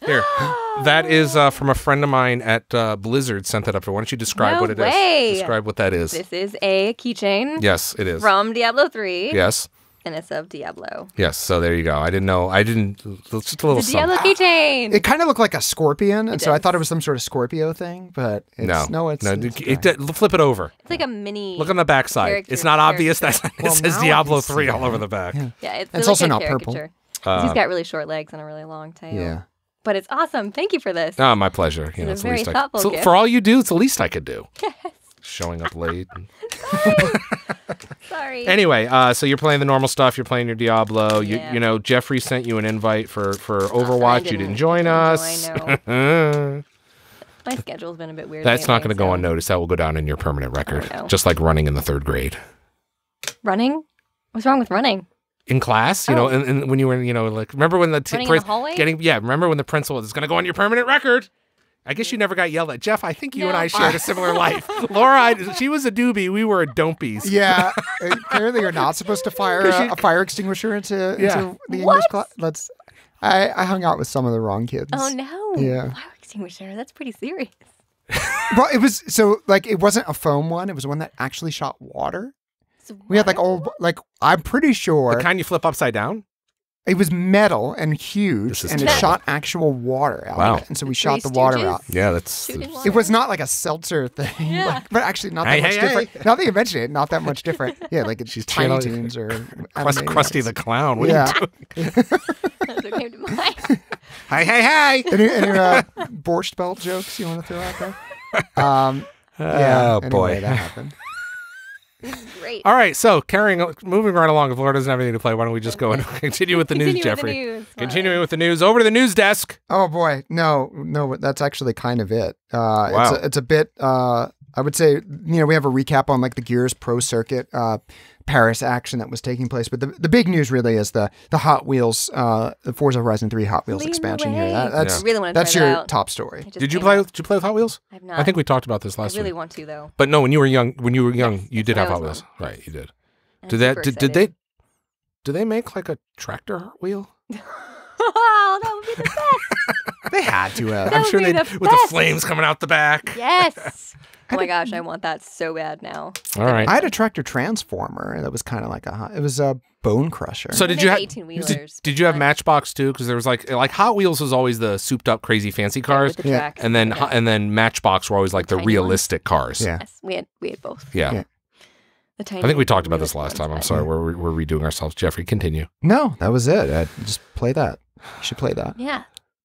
Here, that is uh, from a friend of mine at uh, Blizzard. Sent that up. to Why don't you describe No what it is? way. Describe what that is. This is a keychain Yes, it is. from Diablo 3, Yes, and it's of Diablo. yes. So there you go. I didn't know. I didn't. It's just a little The Diablo something. keychain. It kind of looked like a scorpion, and so I thought it was some sort of Scorpio thing, but it's, No, no, it's, no. it's it, it- flip it over. it's like a mini. Look on the back side. It's not obvious that character. it says Diablo three all over the back. Yeah. yeah, it's, It's like also a not purple. caricature. Uh, He's got really short legs and a really long tail. yeah. But it's awesome. Thank you for this. Oh, my pleasure. You know, it's very I thoughtful so for all you do. It's the least I could do. Showing up late. Sorry. Anyway, uh, so you're playing the normal stuff. You're playing your Diablo. You, Yeah. you know, Jeffrey sent you an invite for for Overwatch. you didn't- didn't join didn't us. join, My schedule's been a bit weird. That's not going to go unnoticed. That will go down in your permanent record, just like running in the third grade. Running? What's wrong with running? In class, you know, Oh. and, and when you were, you know, like remember when the t- Running in the hallway? getting yeah, remember when the principal is going to go on your permanent record. I guess you never got yelled at, Jeff. I think you and I shared a similar life. Laura, I, she was a doobie. We were a dompies. Yeah, uh, apparently you're not supposed to fire a, a fire extinguisher into, Yeah. into the English class. Let's. I, I hung out with some of the wrong kids. Oh no. Yeah. Fire extinguisher. That's pretty serious. well, it was so like it wasn't a foam one. It was one that actually shot water. So We had like old like I'm pretty sure The kind you flip upside down. it was metal and huge, This is and it terrible. shot actual water out Wow. of it, and so we The shot the water out. Yeah, that's. Shooting It was not like a seltzer thing, Yeah. like- but actually not that Hey, much hey, different. hey. Now that you mention it, not that much different. Yeah, like it's She's Tiny channeling- Toons or Crust, Animaniacs. Krusty the Clown. What Yeah. are you doing? That's what came to mind. Hey, hey, hey! any any uh, borscht belt jokes you want to throw out there? Um, yeah. Oh anyway, boy. that happened. This is great. All right, so carrying, moving right along. If Laura doesn't have anything to play, why don't we just go and continue with the news, Continue with the Jeffrey? news. Continuing with the news. Over to the news desk. Oh boy, no, no, that's actually kind of it. Uh, Wow. it's, a, it's a bit. Uh, I would say, you know, we have a recap on like the Gears Pro Circuit uh, Paris action that was taking place, but the, the big news really is the the Hot Wheels, uh, the Forza Horizon Three Hot Wheels Leading the expansion way. here. That, that's I really want to that's try your out. top story. Did you play? out. Did you play with Hot Wheels? I've not. I think we talked about this last. I really week. want to though. But no, when you were young, when you were young, Yes, you did have Hot Wheels, one. right? You did. I'm Did that? Did, did they? Do they make like a tractor Hot wheel? oh, that would be the best. They had to have. That I'm would sure be they the with the flames coming out the back. yes. Oh my gosh, I want that so bad now. All right. I had a tractor transformer that was kind of like a. hot- It was a bone crusher. So did you have 18 did, wheelers, did you have Matchbox too? Because there was like like Hot Wheels was always the souped up crazy fancy cars, With the Yeah. and then yes. and then Matchbox were always like the tiny ones. realistic cars. yeah. Yes, we had we had both. Yeah. Yeah. The tiny I think we talked about this last time. I'm sorry. We're we're redoing ourselves. Jeffrey, continue. No, that was it. I just play that. You should play that. Yeah,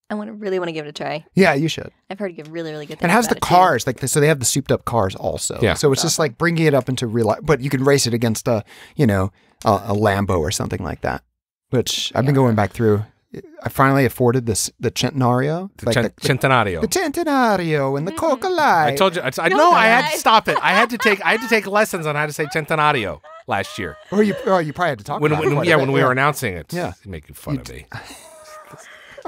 I want to really want to give it a try. Yeah, you should. I've heard give really really good things. And how's about the cars, like so they have the souped up cars also. Yeah. So it's just like bringing it up into real life, but you can race it against a, you know, a, a Lambo or something like that. Which I've been going back through. I finally afforded this the Centenario, The like Cent- the, Centenario. the Centenario and the mm-hmm. Coca Light. I told you. I, I no, I had to stop it. I had to take. I had to take lessons on how to say Centenario last year. Or you, oh, you probably had to talk When, about when it. yeah, bit, when we were announcing it. Yeah. making fun You of me.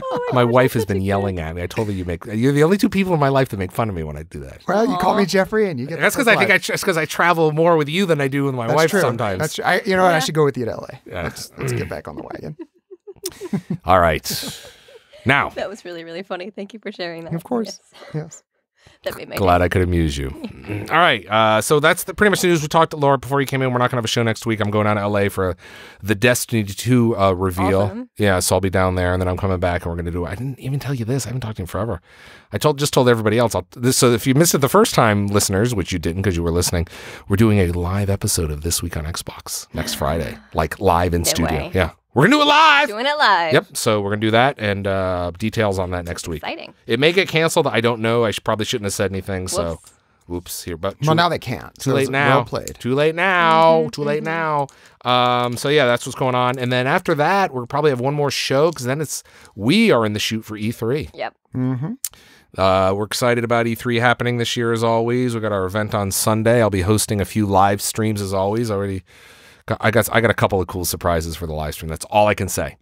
Oh My wife has been yelling at me. I told her you make. You're the only two people in my life that make fun of me when I do that. Well, you call me Jeffrey, and you get. That's because I think I. That's because I travel more with you than I do with my That's wife true. sometimes. That's true. I, you know what? I should go with you to LA. Yeah. Let's, let's get back on the wagon. All right. Now, That was really really funny. Thank you for sharing that. Of course. Yes. Yes. That made my glad I could amuse you. All right. Uh, so that's the, pretty much the news. We talked to Laura before you came in. We're not going to have a show next week. I'm going down to LA for the Destiny 2 uh, reveal. Awesome. Yeah, so I'll be down there and then I'm coming back and we're going to do I didn't even tell you this. I haven't talked to you forever. I told just told everybody else. I'll, this, so if you missed it the first time, listeners, which you didn't because you were listening, we're doing a live episode of This Week on Xbox next Friday, like live in No studio. way. Yeah. We're going to do it live. doing it live. Yep. So we're going to do that and uh, details on that next week. Exciting. It may get canceled. I don't know. I should, probably shouldn't have said anything. So, Whoops. whoops here. But Well, now they can't. too late now. Well played. Too late now. Mm-hmm, Too late now. Um, so yeah, that's what's going on. And then after that, we'll probably have one more show because then it's we are in the shoot for E3. Yep. Mm-hmm. Uh, we're excited about E3 happening this year as always. We got our event on Sunday. I'll be hosting a few live streams as always. Already, got, I got I got a couple of cool surprises for the live stream. That's all I can say.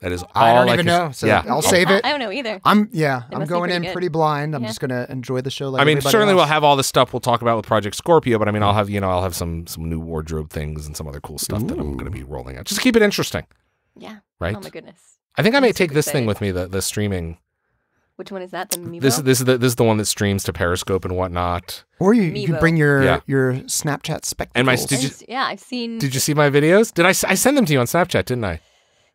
That is all I don't I even can- know. So yeah, I'll save it. I don't know either. I'm yeah. They I'm going pretty in good. pretty blind. I'm Yeah. just gonna enjoy the show. Like I mean, certainly else. we'll have all the stuff we'll talk about with Project Scorpio, but I mean, I'll have you know I'll have some some new wardrobe things and some other cool stuff that I'm going to be rolling out. Just keep it interesting, Yeah. right? Oh my goodness. I think I may I'm take super this thing with me the the streaming. Which one is that? The Mevo? This is this is the this is the one that streams to Periscope and whatnot. Or you, you can Mevo. bring your Yeah. your Snapchat spectacles. And my- did you- I've- yeah, I've seen. Did you see my videos? Did I s- I send them to you on Snapchat? Didn't I?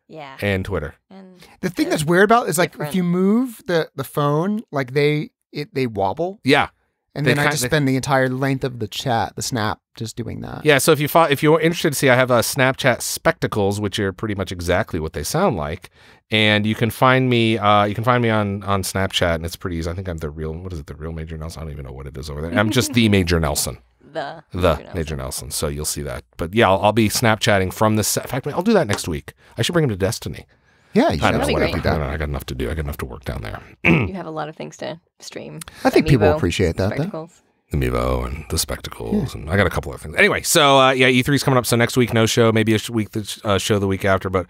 Yeah. And Twitter. And the thing that's weird about it is like Different. if you move the the phone, like they it they wobble, Yeah, and They then I just they- spend the entire length of the chat, the snap, just doing that. yeah. So if you fo- if you're interested to see, I have uh, Snapchat spectacles, which are pretty much exactly what they sound like. And you can find me. Uh, you can find me on on Snapchat, and it's pretty easy. I think I'm the real. What is it? The real Major Nelson. I don't even know what it is over there. I'm just the Major Nelson. the the Major Major Nelson. So you'll see that. But yeah, I'll, I'll be Snapchatting from the set. In fact, I'll do that next week. I should bring him to Destiny. Yeah, you I don't should know. That'd be Whatever. great. I, don't. I got enough to do. I got enough to work down there. You have a lot of things to stream. I think people appreciate that. Spectacles. The Mevo and the spectacles, and I got a couple of things. Anyway, so uh, yeah, E3's coming up. So next week, no show. Maybe a sh- week the uh, show the week after, but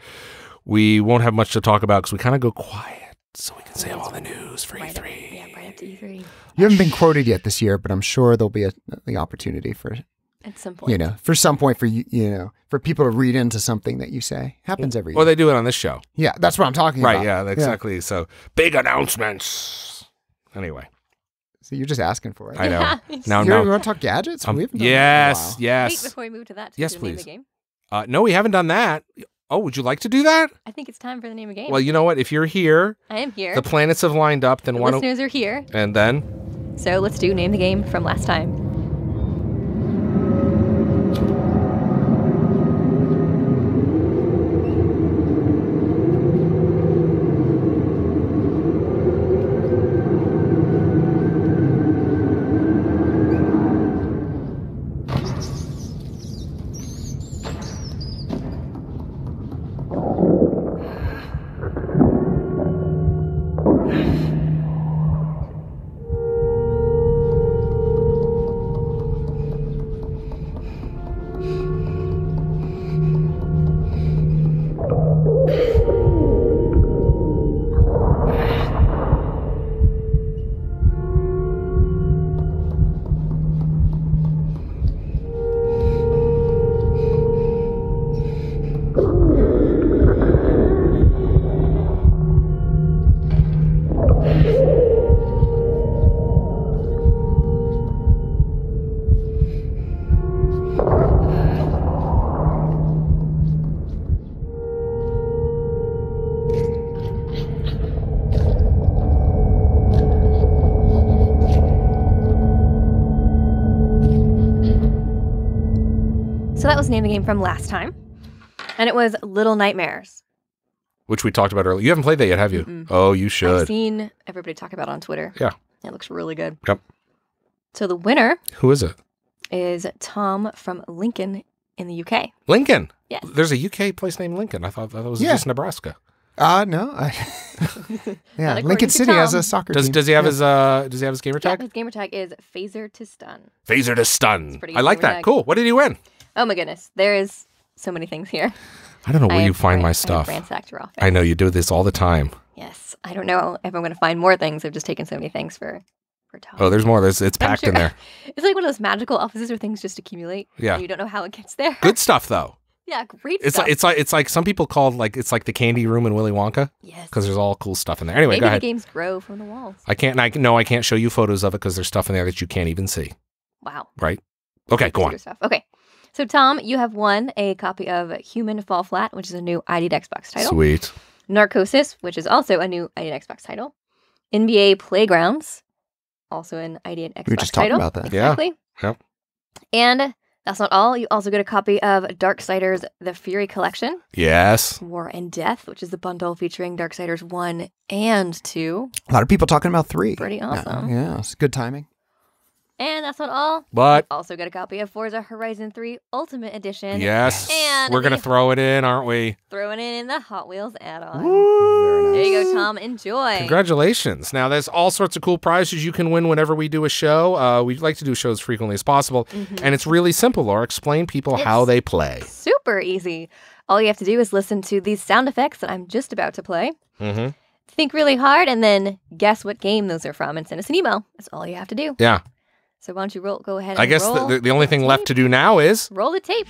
we won't have much to talk about because we kind of go quiet, so we can say all the news for E Right up, E3. yeah, right up to E3 You haven't been quoted yet this year, but I'm sure there'll be a, the opportunity for at some point. you know for some point for you you know for people to read into something that you say. Happens every Or year. they do it on this show, Yeah, that's what I'm talking right? about. Right? Yeah, exactly. So big announcements. Anyway, So you're just asking for it. I know. Yeah. Now, you want to talk gadgets? Um, we haven't done that in a yes. Wait, yes. before we move to that, Yes, to name please. the game. Uh, no, we haven't done that. Oh, would you like to do that? I think it's time for the name of game. Well, you know what? If you're here, I am here. the planets have lined up. Then the why don't? listeners are here. And then So let's do name the game from last time. That was name the game from last time, and it was Little Nightmares. which we talked about earlier. You haven't played that yet, have you? Mm-mm. Oh, you I've should. seen everybody talk about it on Twitter. Yeah. It looks really good. Yep. So the winner Who is it? is Tom from Lincoln in the UK. Lincoln. Yes. There's a UK place named Lincoln. I thought that was Yeah. just Nebraska. Uh, no. I, yeah, Lincoln to City has a soccer Does team. does he have Yeah. his uh does he have his gamer Yeah, his gamer tag is Phaser to Stun. Phaser to stun. I like that. tag. Cool. What did he win? Oh my goodness, there is so many things here. I don't know where I you find my I stuff. ransacked your office. I know you do this all the time. Yes, I don't know if I'm going to find more things. I've just taken so many things for for Tom. Oh, there's more. There's it's packed in there. It's like one of those magical offices where things just accumulate. Yeah. and you don't know how it gets there. Good stuff though. yeah, great It's stuff. like it's like it's like some people call like it's like the candy room in Willy Wonka yes. because there's all cool stuff in there. Anyway, Maybe go the ahead. games grow from the walls. I can't. I no, I can't show you photos of it because there's stuff in there that you can't even see. Wow. Right? Okay, go on. Stuff. Okay. So Tom, you have won a copy of Human Fall Flat, which is a new ID to Xbox title. Sweet. Narcosis, which is also a new ID and Xbox title. NBA Playgrounds, also an ID and Xbox We were just talking about that. Yeah. Exactly. Yep. And that's not all. You also get a copy of Darksiders The Fury Collection, Yes. War and Death, which is the bundle featuring Darksiders 1 and 2. A lot of people talking about three. Pretty Yeah, awesome. Yeah, it's good timing. And that's not all. But Also get a copy of Forza Horizon 3 Ultimate Edition. yes, And we're gonna throw it in, aren't we? Throwing it in the Hot Wheels add-on. Woo! There you go, Tom. Enjoy. Congratulations. Now, there's all sorts of cool prizes you can win whenever we do a show. Uh, we like to do shows frequently as possible. Mhm. And it's really simple, Laura. Explain people how they play. Super easy. All you have to do is listen to these sound effects that I'm just about to play. Mm-hmm. Think really hard and then guess what game those are from and send us an email. That's all you have to do. Yeah. So why don't you roll? Go ahead. And I guess the, the only thing left to do now is roll the tape.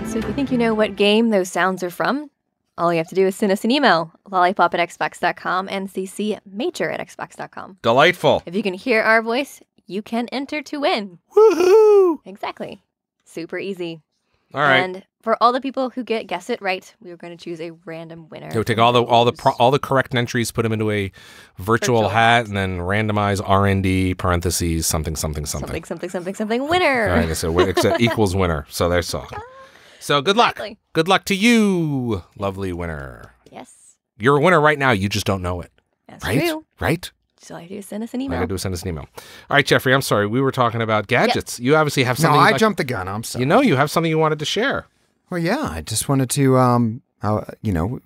Right. So if you think you know what game those sounds are from, all you have to do is send us an email, lollipop at xbox.com and cc major at xbox.com. delightful. If you can hear our voice, you can enter to win. Woohoo! Exactly. Super easy. All right. And for all the people who get guess it right, we are going to choose a random winner. So take all the all the pro, all the correct entries, put them into a virtual, Virtual hat, and then randomize R and D parentheses something something something. something, something, something, something winner. All right, so wi- equals winner. So there's so. So good luck. Good luck to you, lovely winner. Yes, You're a winner right now. You just don't know it, that's right? true. Right? So I do send us an email. I do send us an email. All right, Jeffrey. I'm sorry. We were talking about gadgets. You obviously have something. No. I like- jumped the gun. I'm sorry. You know, you have something you wanted to share. Well, yeah, I just wanted to, um, uh, you know,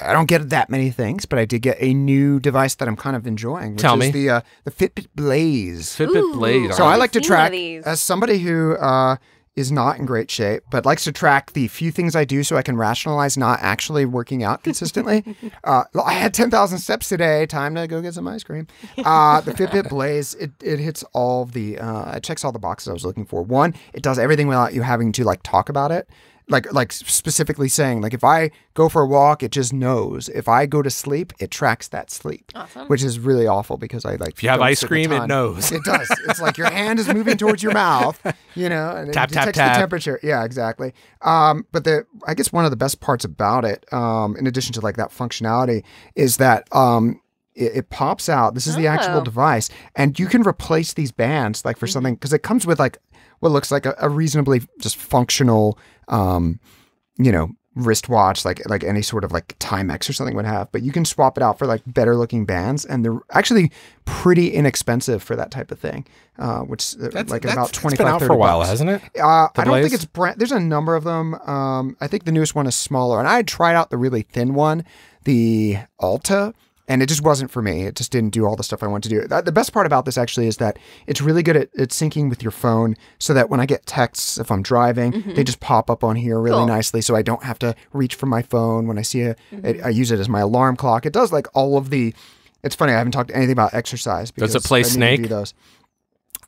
I don't get that many things, but I did get a new device that I'm kind of enjoying. Which Tell is me. the uh, the Fitbit Blaze. Fitbit Ooh. Blaze. So I like to seen one of track these. as somebody who uh, is not in great shape, but likes to track the few things I do so I can rationalize not actually working out consistently. uh, I had ten thousand steps today. Time to go get some ice cream. Uh, the Fitbit Blaze it, it hits all the uh, it checks all the boxes I was looking for. One, it does everything without you having to like talk about it. Like like specifically saying like if I go for a walk, it just knows. If I go to sleep, it tracks that sleep, Awesome. which is really awful because I like. If you have ice cream, it knows. It does. It's like your hand is moving towards your mouth, you know, and Tap, it tap, detects tap. the temperature. Yeah, exactly. Um, but the I guess one of the best parts about it, um, in addition to like that functionality, is that um, it, it pops out. This is the actual Oh. device, and you can replace these bands like for something because it comes with like what looks like a, a reasonably just functional, um, you know, wristwatch like like any sort of like Timex or something would have. But you can swap it out for like better looking bands, and they're actually pretty inexpensive for that type of thing. Uh, which uh, That's like that's- about twenty been out for a while, bucks. hasn't it? Uh, I don't think it's brand. There's a number of them. Um, I think the newest one is smaller, and I had tried out the really thin one, the Alta, and it just wasn't for me. It just didn't do all the stuff I wanted to do. The best part about this actually is that it's really good at, at syncing with your phone, so that when I get texts if I'm driving, they just pop up on here really Cool. nicely, so I don't have to reach for my phone when I see it. I use it as my alarm clock. It does like all of the. It's funny. I haven't talked anything about exercise. Does Because it play I Snake? do those.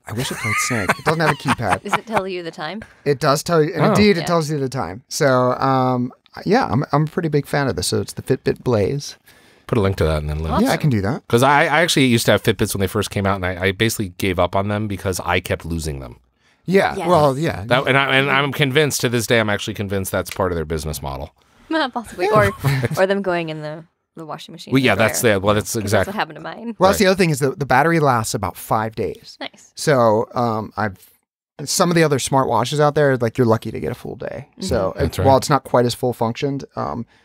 I wish it played Snake. It doesn't have a keypad. Does it tell you the time? It does tell you, and Oh. indeed, it tells you the time. So, um, yeah, I'm, I'm a pretty big fan of this. So it's the Fitbit Blaze. Put a link to that and then Yeah, I can do that. Because I, I actually used to have Fitbits when they first came out, and I, I basically gave up on them because I kept losing them. Yeah. Yes. Well, yeah. That, and, I, and I'm convinced to this day, I'm actually convinced that's part of their business model. Possibly, or or them going in the the washing machine. Well, yeah, or that's the well, That's exactly. what happened to mine. well, that's the other thing is that the battery lasts about five days. Nice. So, um, I've some of the other smartwatches out there, like you're lucky to get a full day. So, it's, right. while it's not quite as full functioned, um, f-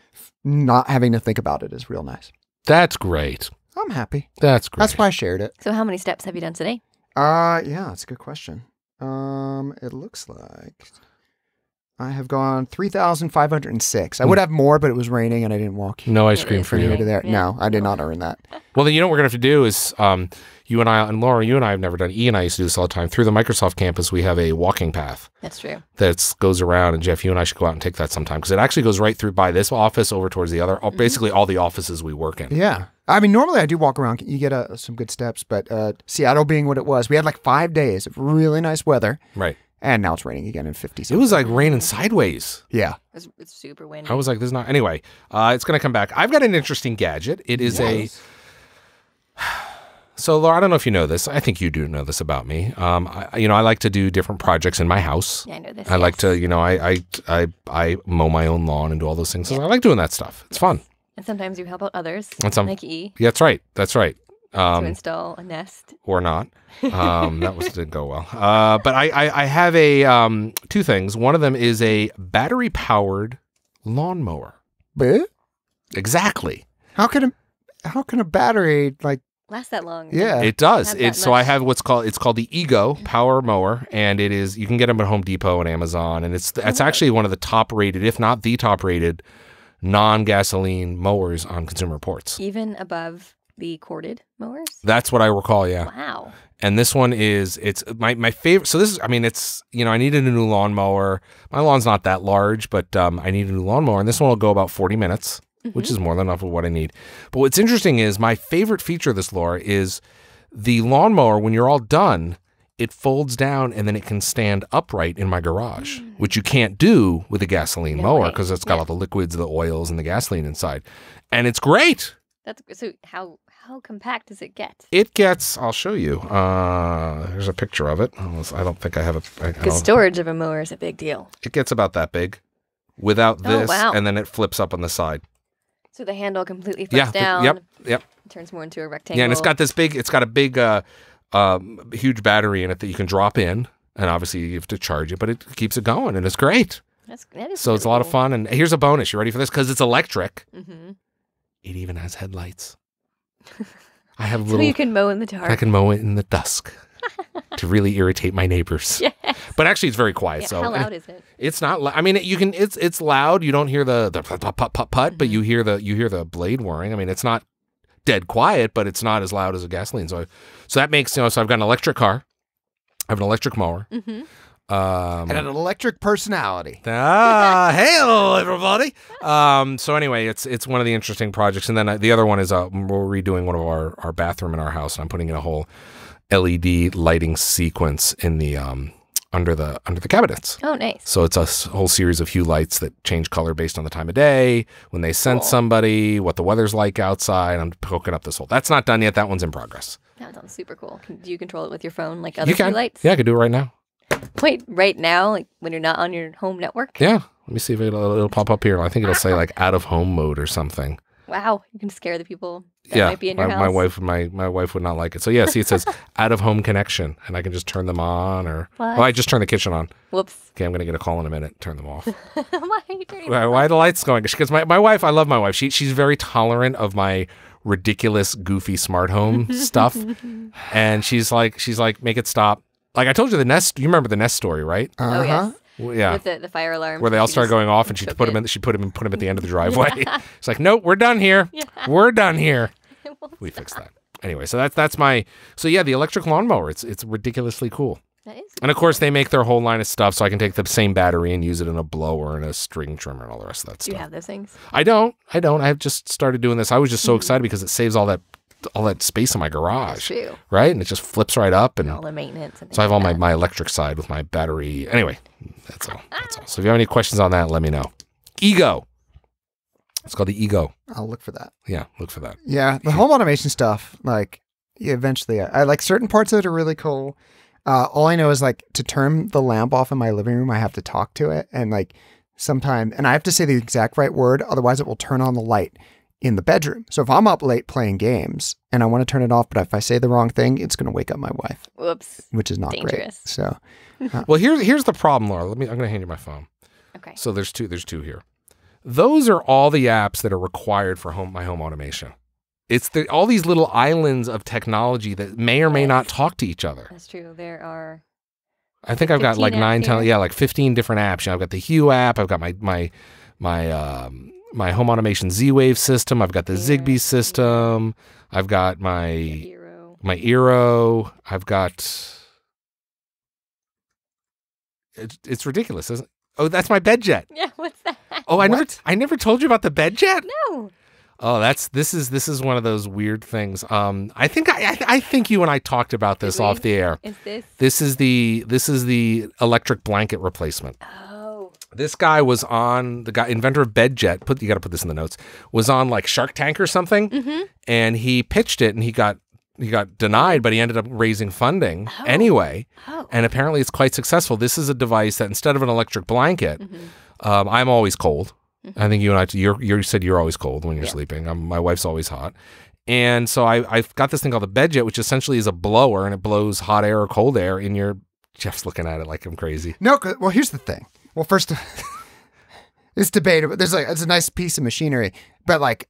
not having to think about it is real nice. That's great. I'm happy. That's great. That's why I shared it. So, how many steps have you done today? Uh, yeah, that's a good question. Um, it looks like I have gone three thousand five hundred and six. I would have more, but it was raining and I didn't walk no ice cream for you. to there. Yeah. No, I did not earn that. Well, then you know what we're gonna have to do is um, you and I and Laura, you and I have never done. E and I used to do this all the time through the Microsoft campus. We have a walking path That's true. that goes around, and Jeff, you and I should go out and take that sometime because it actually goes right through by this office over towards the other, basically all the offices we work in. Yeah. I mean, normally I do walk around. You get uh, some good steps, but uh, Seattle being what it was, we had like five days of really nice weather, Right. and now it's raining again in 50s. It was like raining sideways. yeah. It's, it's super windy. I was like, "There's not." Anyway, uh, it's gonna come back. I've got an interesting gadget. It is a. So, Laura, I don't know if you know this. I think you do know this about me. Um, I, you know, I like to do different projects in my house. yeah, I know this. I like to, you know, I, I I I mow my own lawn and do all those things. So I like doing that stuff. It's fun. And sometimes you help out others, And some- like E, Yeah, that's right. That's right. to Um, install a nest. or not. Um, that was didn't go well. Uh, but I, I I have a um two things. One of them is a battery powered lawnmower. But Exactly. how can a how can a battery like Last that long? yeah? It does. Have that It's so I have what's called it's called the Ego Power Mower, and it is you can get them at Home Depot and Amazon, and it's it's actually one of the top rated, if not the top rated, non gasoline mowers on Consumer Reports. Even above the corded mowers. That's what I recall, yeah. Wow. And this one is it's my my favorite. So this is I mean it's you know I needed a new lawnmower. My lawn's not that large, but um, I need a new lawnmower, and this one will go about forty minutes, which is more than enough of what I need. But what's interesting is my favorite feature of this Laura is the lawnmower. When you're all done, it folds down and then it can stand upright in my garage, which you can't do with a gasoline No mower because it's got Yeah. all the liquids, the oils, and the gasoline inside, and it's great. That's so. How how compact does it get? It gets. I'll show you. Uh, there's a picture of it. I don't think I have a. Because storage of a mower is a big deal. it gets about that big, without Oh, this, wow. and then it flips up on the side. So the handle completely Yeah. flips th- down. Yep. Yep. Turns more into a rectangle. Yeah, and it's got this big. It's got a big, uh, um, huge battery in it that you can drop in, and obviously you have to charge it, but it keeps it going, and it's great. That's, that is So it's a lot of fun. And here's a bonus. You ready for this? Because it's electric. Mm-hmm. It even has headlights. I have So little. So you can mow in the dark. I can mow it in the dusk to really irritate my neighbors. Yes. But actually, it's very quiet. Yeah, so how loud is it? It's not. lou- I mean, you can. It's it's loud. You don't hear the the put put put put, put but you Mm-hmm. hear the you hear the blade whirring. I mean, it's not dead quiet, but it's not as loud as a gasoline. So so that makes you know. So I've got an electric car. I have an electric mower. Mm-hmm. Um, And an electric personality. ah, hello everybody. Um, so anyway, it's it's one of the interesting projects, and then uh, the other one is uh, we're redoing one of our our bathroom in our house, and I'm putting in a whole LED lighting sequence in the um under the under the cabinets. Oh, nice. So it's a whole series of hue lights that change color based on the time of day, when they sense Cool. somebody, what the weather's like outside. I'm poking up this whole. That's not done yet. That one's in progress. That sounds super cool. Can, do you control it with your phone like other you can. lights? Yeah, I could do it right now. Wait, right now, like when you're not on your home network? Yeah. Let me see if it'll, it'll pop up here. I think it'll say like out of home mode or something. Wow, you can scare the people yeah, might be in my, house. my wife, my my wife would not like it. So yeah, see, it says out of home connection, and I can just turn them on, or What? oh, I just turn the kitchen on. Whoops. Okay, I'm gonna get a call in a minute. Turn them off. Why are you turning why, why are the lights going? Because my, my wife, I love my wife. She she's very tolerant of my ridiculous, goofy smart home stuff, and she's like she's like make it stop. Like I told you the Nest. You remember the Nest story, right? Oh, Uh-huh. yes. Well, yeah. With the, the fire alarm. Where they all started going off, and she put them in. She put them in. Put them at the end of the driveway. It's like, nope, we're done here. We're done here. We fixed that. Anyway, so that's that's my. So yeah, the electric lawnmower. It's it's ridiculously cool. That is. And of course, they make their whole line of stuff, so I can take the same battery and use it in a blower and a string trimmer and all the rest of that stuff. Do you have those things? I don't. I don't. I've just started doing this. I was just Hmm. so excited because it saves all that all that space in my garage, true. right? And it just flips right up, and All the maintenance. And so I have all things my my electric side with my battery. Anyway, that's all. That's all. So if you have any questions on that, let me know. Ego. It's called the ego. I'll look for that. Yeah, look for that. Yeah, the home automation stuff, like yeah, eventually, I, I like certain parts of it are really cool. Uh, all I know is like to turn the lamp off in my living room, I have to talk to it, and like sometime, and I have to say the exact right word, otherwise it will turn on the light in the bedroom. So if I'm up late playing games and I want to turn it off, but if I say the wrong thing, it's going to wake up my wife. Whoops. which is not great. Dangerous. So Well, here's here's the problem, Laura. Let me. I'm going to hand you my phone. Okay. So there's two. There's two here. Those are all the apps that are required for home my home automation. It's the, all these little islands of technology that may or may not talk to each other. That's true. There are. I think I've got like apps nine, ten, yeah, like fifteen different apps. You know, I've got the Hue app. I've got my my my um, my home automation Z Wave system. I've got the Zigbee system. I've got my Eero. my Eero. I've got. It's it's ridiculous, isn't? Oh, that's my bed jet. Yeah. What's that? Oh, I never I never told you about the bed jet. No. Oh, that's this is this is one of those weird things. Um, I think I I, I think you and I talked about this off the air. Is this? This is the this is the electric blanket replacement. Oh. This guy was on the guy inventor of BedJet. Put you got to put this in the notes. Was on like Shark Tank or something, Mm-hmm. and he pitched it, and he got he got denied, but he ended up raising funding Oh. anyway. Oh. And apparently, it's quite successful. This is a device that instead of an electric blanket, Mm-hmm. um, I'm always cold. I think you and I, you're, you said you're always cold when you're Yeah. sleeping. Um, my wife's always hot. And so I, I've got this thing called the BedJet, which essentially is a blower and it blows hot air or cold air in your. Jeff's looking at it like I'm crazy. No, well, here's the thing. Well, first, it's debatable. There's like it's a nice piece of machinery, but like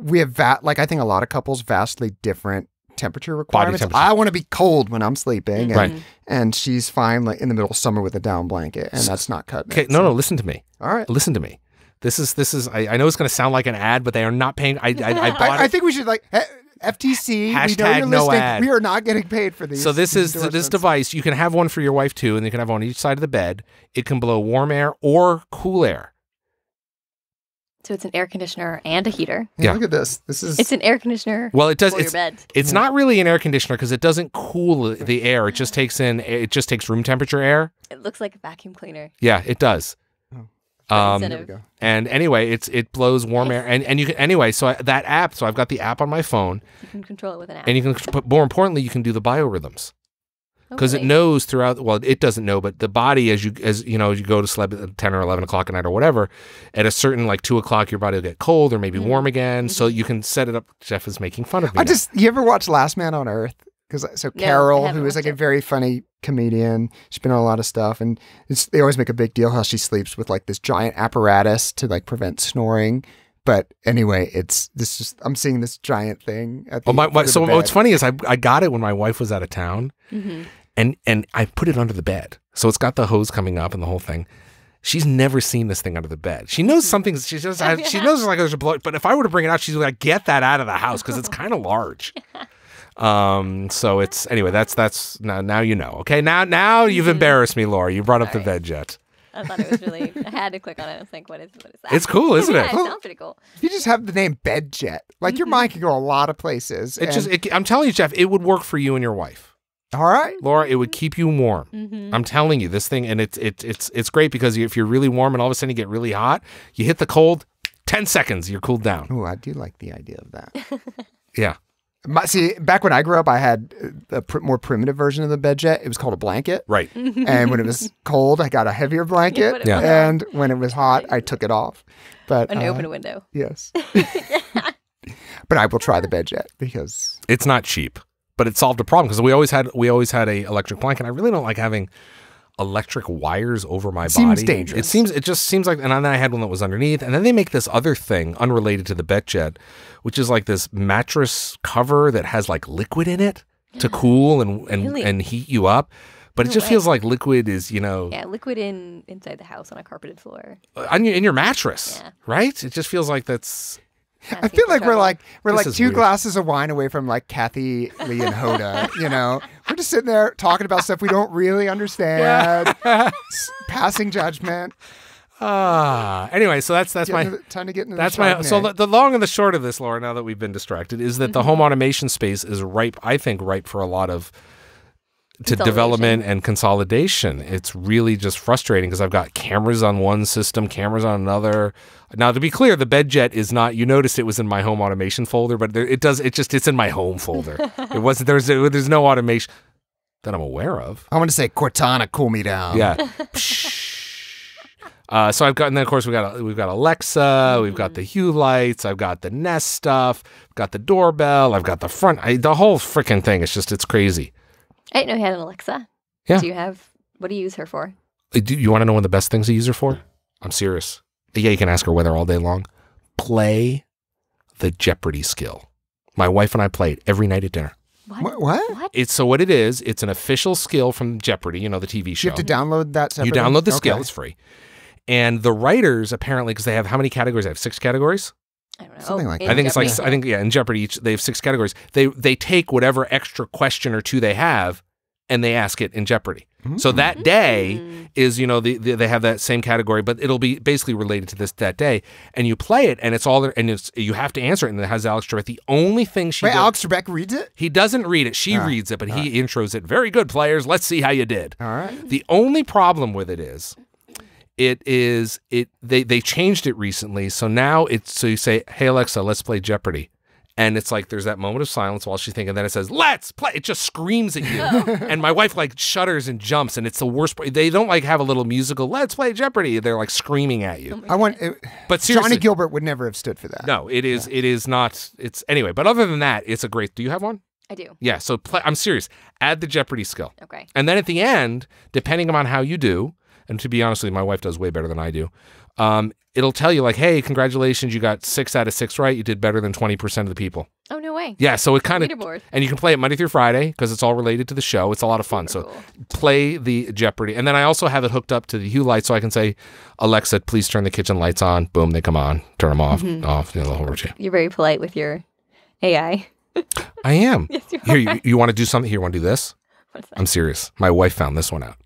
we have va- like I think a lot of couples vastly different temperature requirements. temperature. I want to be cold when I'm sleeping, and, Right. and she's fine like in the middle of summer with a down blanket, and that's not cutting. Okay, no, so- no, listen to me. All right. Listen to me. This is this is. I, I know it's going to sound like an ad, but they are not paying. I I, I bought I, I think we should like eh, FTC. we know Hashtag you're no listening. ad. We are not getting paid for these. So this these is this device. You can have one for your wife too, and you can have one on each side of the bed. It can blow warm air or cool air. So it's an air conditioner and a heater. Hey, Yeah. Look at this. This is It's an air conditioner Well, it does. for your It's bed. it's not really an air conditioner because it doesn't cool the air. It just takes in. It just takes room temperature air. It looks like a vacuum cleaner. Yeah, it does. Um, Instead There we of- go. and anyway, it's it blows warm air, and and you can anyway. So I, that app. So I've got the app on my phone, You can control it with an app. and you can. But more importantly, you can do the biorhythms. Because it knows throughout well it doesn't know but the body as you as you know as you go to sleep at 10 or 11 o'clock at night or whatever at a certain like 2 o'clock your body will get cold or maybe Mhm. warm again so Mhm. you can set it up jeff is making fun of me I now. just you ever watch Last Man on Earth? Because so No, Carol, who is like watched a very funny comedian, she's been on a lot of stuff, and it's, they always make a big deal how she sleeps with like this giant apparatus to like prevent snoring. But anyway, it's this just I'm seeing this giant thing. At the oh, my, foot my, of the so bed. what's funny is I, I got it when my wife was out of town Mhm. and and I put it under the bed So it's got the hose coming up and the whole thing. She's never seen this thing under the bed. She knows something. She just she knows like there's a blow. But if I were to bring it out, she's like, get that out of the house because it's kind of large. Um. So it's anyway. That's that's now. Now you know. Okay. Now now you've embarrassed me, Laura. You brought up the Sorry. bed jet. I thought it was really. I had to click on it and think, what is what is that? It's cool, isn't yeah, it? it sounds pretty cool. You just have the name Bedjet. Like your mind can go a lot of places. It just. It, I'm telling you, Jeff. It would work for you and your wife. all right. Laura, it would keep you warm. Mm-hmm. I'm telling you, this thing, and it's it's it's it's great because if you're really warm and all of a sudden you get really hot, you hit the cold, ten seconds, you're cooled down. Oh, I do like the idea of that. Yeah, My, see, back when I grew up, I had uh, a pr- more primitive version of the Bedjet. It was called a blanket. right. and when it was cold, I got a heavier blanket. put it Yeah. And when it was hot, I took it off. But And uh, open a window. yes. but I will try the Bedjet because It's not cheap, but it solved a problem because we always had we always had a electric blanket. I really don't like having electric wires over my body. seems dangerous. It seems it just seems like and then I had one that was underneath, and then they make this other thing unrelated to the BedJet, which is like this mattress cover that has like liquid in it to cool and and, Really? and heat you up. But it just way. feels like liquid is, you know, Yeah, liquid in inside the house on a carpeted floor. Uh, on your, in your mattress, Yeah. right? It just feels like that's I feel for like we're like we're This like two weird. glasses of wine away from like Kathie Lee and Hoda. you know, we're just sitting there talking about stuff we don't really understand, passing judgment. ah. Anyway, so that's that's my the- time to get into That's the my so the, the long and the short of this, Laura. Now that we've been distracted, is that the home automation space is ripe. I think ripe for a lot of to development and consolidation. It's really just frustrating because I've got cameras on one system, cameras on another. Now, to be clear, the BedJet is not. You noticed it was in my home automation folder, but there, it does. It just it's in my home folder. it wasn't. There's there's no automation that I'm aware of. I want to say Cortana, cool me down. Yeah. Uh, so I've got, and then of course we got we've got Alexa, we've got the Hue lights, I've got the Nest stuff, I've got the doorbell, I've got the front, I, the whole freaking thing. It's just it's crazy. I didn't know you had an Alexa. Yeah. Do you have? What do you use her for? Uh, Do you want to know one of the best things to use her for? I'm serious. Yeah, you can ask her weather all day long. Play the Jeopardy skill. My wife and I play it every night at dinner. What? What? what? What? It's so what it is. It's an official skill from Jeopardy. You know the TV show. You have to download that You download the Okay. skill. It's free. And the writers apparently, because they have how many categories? They have six categories. I don't know. Something like in that. I think it's like I think yeah, in Jeopardy each they have six categories. They they take whatever extra question or two they have and they ask it in Jeopardy. So that day Mm. is you know the, the, they have that same category, but it'll be basically related to this that day. And you play it, and it's all there, and it's you have to answer it, and it has Alex Trebek. The only thing she Wait, Alex Trebek reads it? he doesn't read it, she Ah, reads it, but he intros it. Very good players. Let's see how you did. All right. The only problem with it is it is it they they changed it recently. So now it's so you say, "Hey Alexa, let's play Jeopardy." And it's like there's that moment of silence while she's thinking. Then it says, "Let's play." It just screams at you, oh. and my wife like shudders and jumps, and it's the worst. part. They don't like have a little musical. Let's play Jeopardy. They're like screaming at you. Oh I want. It, But seriously, Johnny Gilbert would never have stood for that. no, it is. It is not. It's anyway. But other than that, it's a great. Do you have one? I do. Yeah. So play, I'm serious. Add the Jeopardy skill. Okay. And then at the end, depending on how you do, and to be honest with you, my wife does way better than I do. Um, it'll tell you like, "Hey, congratulations, you got six out of six right. You did better than twenty percent of the people." Oh no way. Yeah, so it kind of, and you can play it Monday through Friday because it's all related to the show. It's a lot of fun. So Cool. play the Jeopardy, and then I also have it hooked up to the Hue light, so I can say, "Alexa, please turn the kitchen lights on." Boom, they come on. Turn them off. Off. You know, the whole routine. You're very polite with your AI. I am. Yes, you Here, you, you want to do something? Here, You want to do this? What's that? I'm serious. My wife found this one out.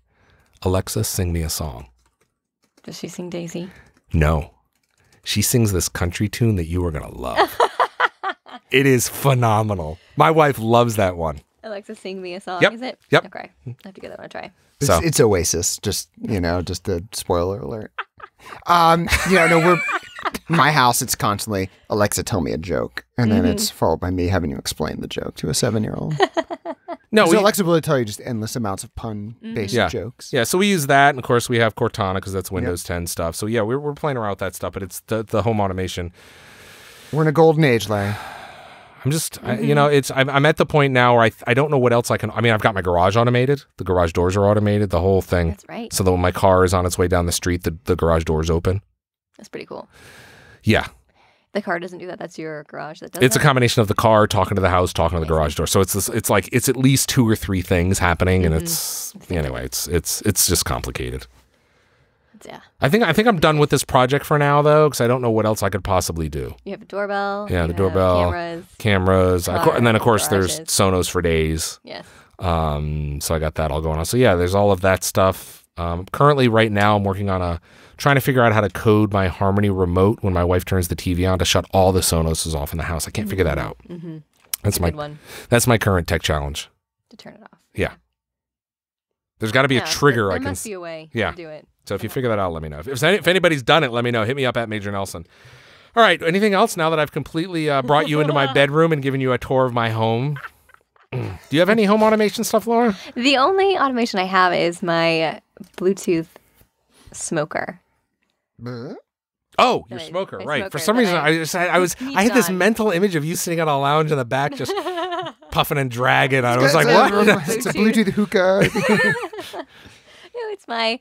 Alexa, sing me a song. Does she sing Daisy? No. She sings this country tune that you are going to love. it is phenomenal. My wife loves that one. Alexa, sing me a song. Yep. Is it? Yep. Okay. I have to give that one a try. It's, So- it's Oasis. Just you know, just a spoiler alert. Um, you know, no, we're my house. It's constantly Alexa, tell me a joke, and then it's followed by me having to explain the joke to a seven-year-old. No, so we, Alexa will tell you just endless amounts of pun-based mm-hmm. Yeah. jokes. yeah, so we use that. And of course, we have Cortana because that's Windows 10 stuff. So yeah, we're, we're playing around with that stuff, but it's the, the home automation. We're in a golden age, Larry. I'm just, I, you mm-hmm. know, it's, I'm, I'm at the point now where I, I don't know what else I can, I mean, I've got my garage automated. The garage doors are automated, the whole thing. That's right. So that when my car is on its way down the street, the, the garage doors open. That's pretty cool. Yeah. The car doesn't do that. That's your garage that does It's a combination of the car, talking to the house, talking to the garage door. So it's this, it's like it's at least two or three things happening, and it's anyway, it's it's it's just complicated. yeah. I think I think I'm done with this project for now, though, because I don't know what else I could possibly do. You have a doorbell. Yeah, the doorbell, Cameras. cameras, I, and then of course there's Sonos for days. Yes. Um, so I got that all going on. So yeah, there's all of that stuff. Um, currently, right now, I'm working on a trying to figure out how to code my Harmony remote when my wife turns the TV on to shut all the Sonoses off in the house. I can't figure that out. Mm-hmm. That's my one that's my current tech challenge. to turn it off. Yeah. There's got to be Yeah, a trigger There I can. must be a way yeah. to do it. So if you figure that out, let me know. If, if, if anybody's done it, let me know. Hit me up at Major Nelson. All right. Anything else now that I've completely uh, brought you into my bedroom and given you a tour of my home? Do you have any home automation stuff, Laura? The only automation I have is my Bluetooth smoker. Bleh. Oh, your My- smoker, my right? For some reason, I I just I, I was I had this on. mental image of you sitting on a lounge in the back, just puffing and dragging. I was like, what? It's a Bluetooth hookah. No, it's my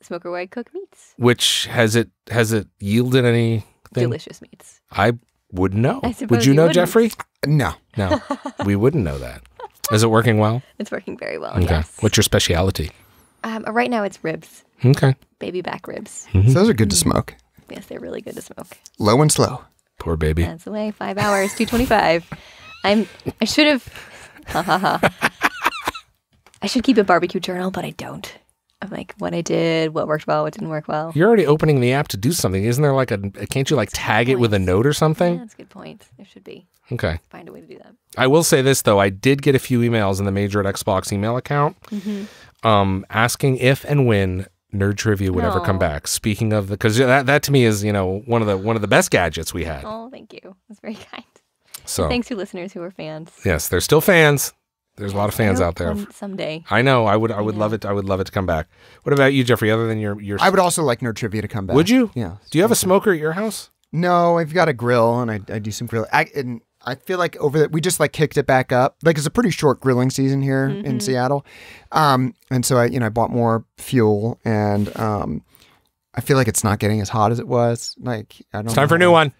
smoker where I cook meats. Which has it has it yielded anything? Delicious meats. I wouldn't know. I Would you you know, wouldn't. Jeffrey? no. No, we wouldn't know that. Is it working well? It's working very well. Okay. Yes. What's your specialty? Um, right now it's ribs, Okay. baby back ribs. Hmm. So those are good to smoke. Yes, they're really good to smoke. Low and slow. Poor baby. That's the way. Five hours, two twenty-five. I'm. I should have. Ha ha ha. I should keep a barbecue journal, but I don't. I'm like what I did, what worked well, what didn't work well. You're already opening the app to do something. Isn't there like a? Can't you like tag it with a note or Yeah, something? that's a good point. There should be. Okay. Find a way to do that. I will say this though, I did get a few emails in the Major at Xbox email account, um, asking if and when Nerd Trivia would ever come back. Speaking of the, because that that to me is you know one of the one of the best gadgets we had. Oh, thank you. That's very kind. So Thanks to listeners who are fans. yes, there's still fans. There's a lot of fans out there. one- someday. I know. I would. I would Yeah. love it. I would love it to come back. What about you, Jeffrey? Other than your your, I would also like Nerd Trivia to come back. Would you? Yeah. do you have a smoker at your house? No, I've got a grill and I, I do some grill. I, and I feel like over the, we just like kicked it back up. Like it's a pretty short grilling season here Mm-hmm. in Seattle. Um, and so I, you know, I bought more fuel and, um, I feel like it's not getting as hot as it was. Like I don't. It's time know for a new one.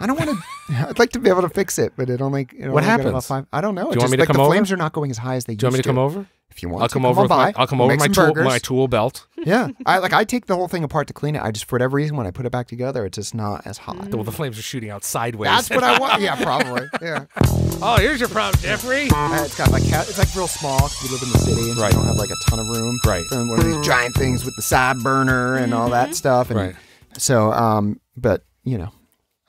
I don't want to. I'd like to be able to fix it, but it only. It What only got about happens? Five, I don't know. Do It you want just, me to like, come the over? flames are not going as high as they Do you want me used to come over? If you want, I'll to, come over on with my. I'll come over make my tool my tool belt. Yeah, I like. I take the whole thing apart to clean it. I just for whatever reason when I put it back together, it's just not as hot. Well, the flames are shooting out sideways. That's what I want. Yeah, probably. Yeah. oh, here's your problem, Jeffrey. Uh, it's got like ca- it's like real small. We live in the city, and Right. we don't have like a ton of room. Right. And one of these giant things with the side burner and all that stuff. And Right. So, um, but you know,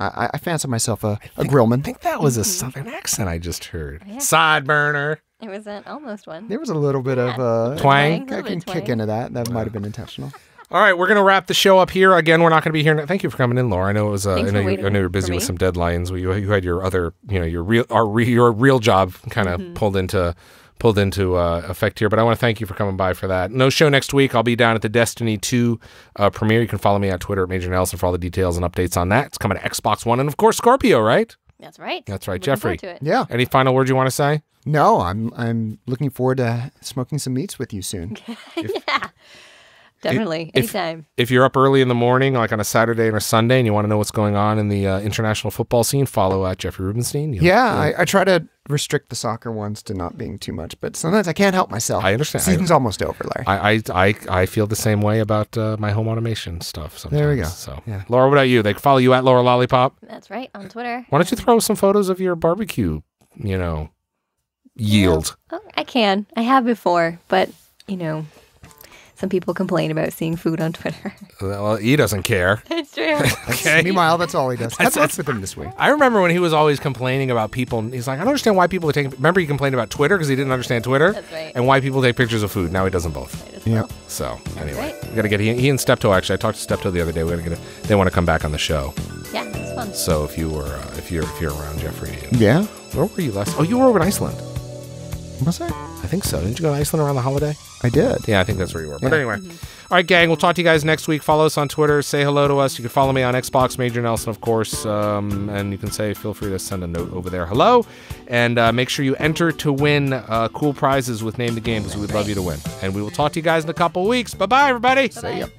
I, I- I fancy myself a, a grillman. I think that was a southern accent I just heard. Side burner. It was an almost one. There was a little bit of uh, Twang. I A little can bit of kick into that. That might have been intentional. All right, we're gonna wrap the show up here. Again, we're not gonna be here. Thank you for coming in, Laura. I know it was. Uh, I know you, waiting I know you were busy with some deadlines. You, you had your other, you know, your real, our re, your real job kind of Mm-hmm. pulled into pulled into uh, effect here. But I want to thank you for coming by for that. No show next week. I'll be down at the Destiny Two uh, premiere. You can follow me on Twitter at Major Nelson for all the details and updates on that. It's coming to Xbox One and of course Scorpio. Right? That's right. That's right, Looking Jeffrey. To it. Yeah. Any final words you want to say? No, I'm I'm looking forward to smoking some meats with you soon. yeah. Definitely. if- Anytime. if you're up early in the morning, like on a Saturday or a Sunday, and you want to know what's going on in the uh, international football scene, follow at Jeffrey Rubenstein. You'll- Yeah, I, I try to restrict the soccer ones to not being too much, but sometimes I can't help myself. I understand. Season's almost over, Larry. I, I, I, I feel the same way about uh, my home automation stuff. Sometimes. There we go. So, Yeah. Laura, what about you? They follow you at Laura Lollipop. That's right. On Twitter. Why don't you throw some photos of your barbecue? You know, yield. Oh, I can. I have before, but you know, some people complain about seeing food on Twitter. Well, he doesn't care. it's true. Okay. Meanwhile, that's all he does. That's- That's, with him this week. I remember when he was always complaining about people. He's like, I don't understand why people are taking. Remember, he complained about Twitter because he didn't understand Twitter, That's right. and why people take pictures of food. Now he does them both. I Yeah. will. So anyway, right. we gotta get he, he and Stepto. Actually, I talked to Stepto the other day. We gotta get. A, they want to come back on the show. Yeah, it's fun. So if you were, uh, if you're, if you're around Jeffrey, Yeah. where were you last? Oh, you were over in Iceland. Was I? I think so. Didn't you go to Iceland around the holiday? I did. Yeah, I think that's where you were. But Yeah. anyway. All right, gang. We'll talk to you guys next week. Follow us on Twitter. Say hello to us. You can follow me on Xbox Major Nelson, of course. Um, and you can say, feel free to send a note over there. Hello. And uh, make sure you enter to win uh, cool prizes with Name the Game because we'd love you to win. And we will talk to you guys in a couple weeks. Bye bye, everybody. Bye-bye.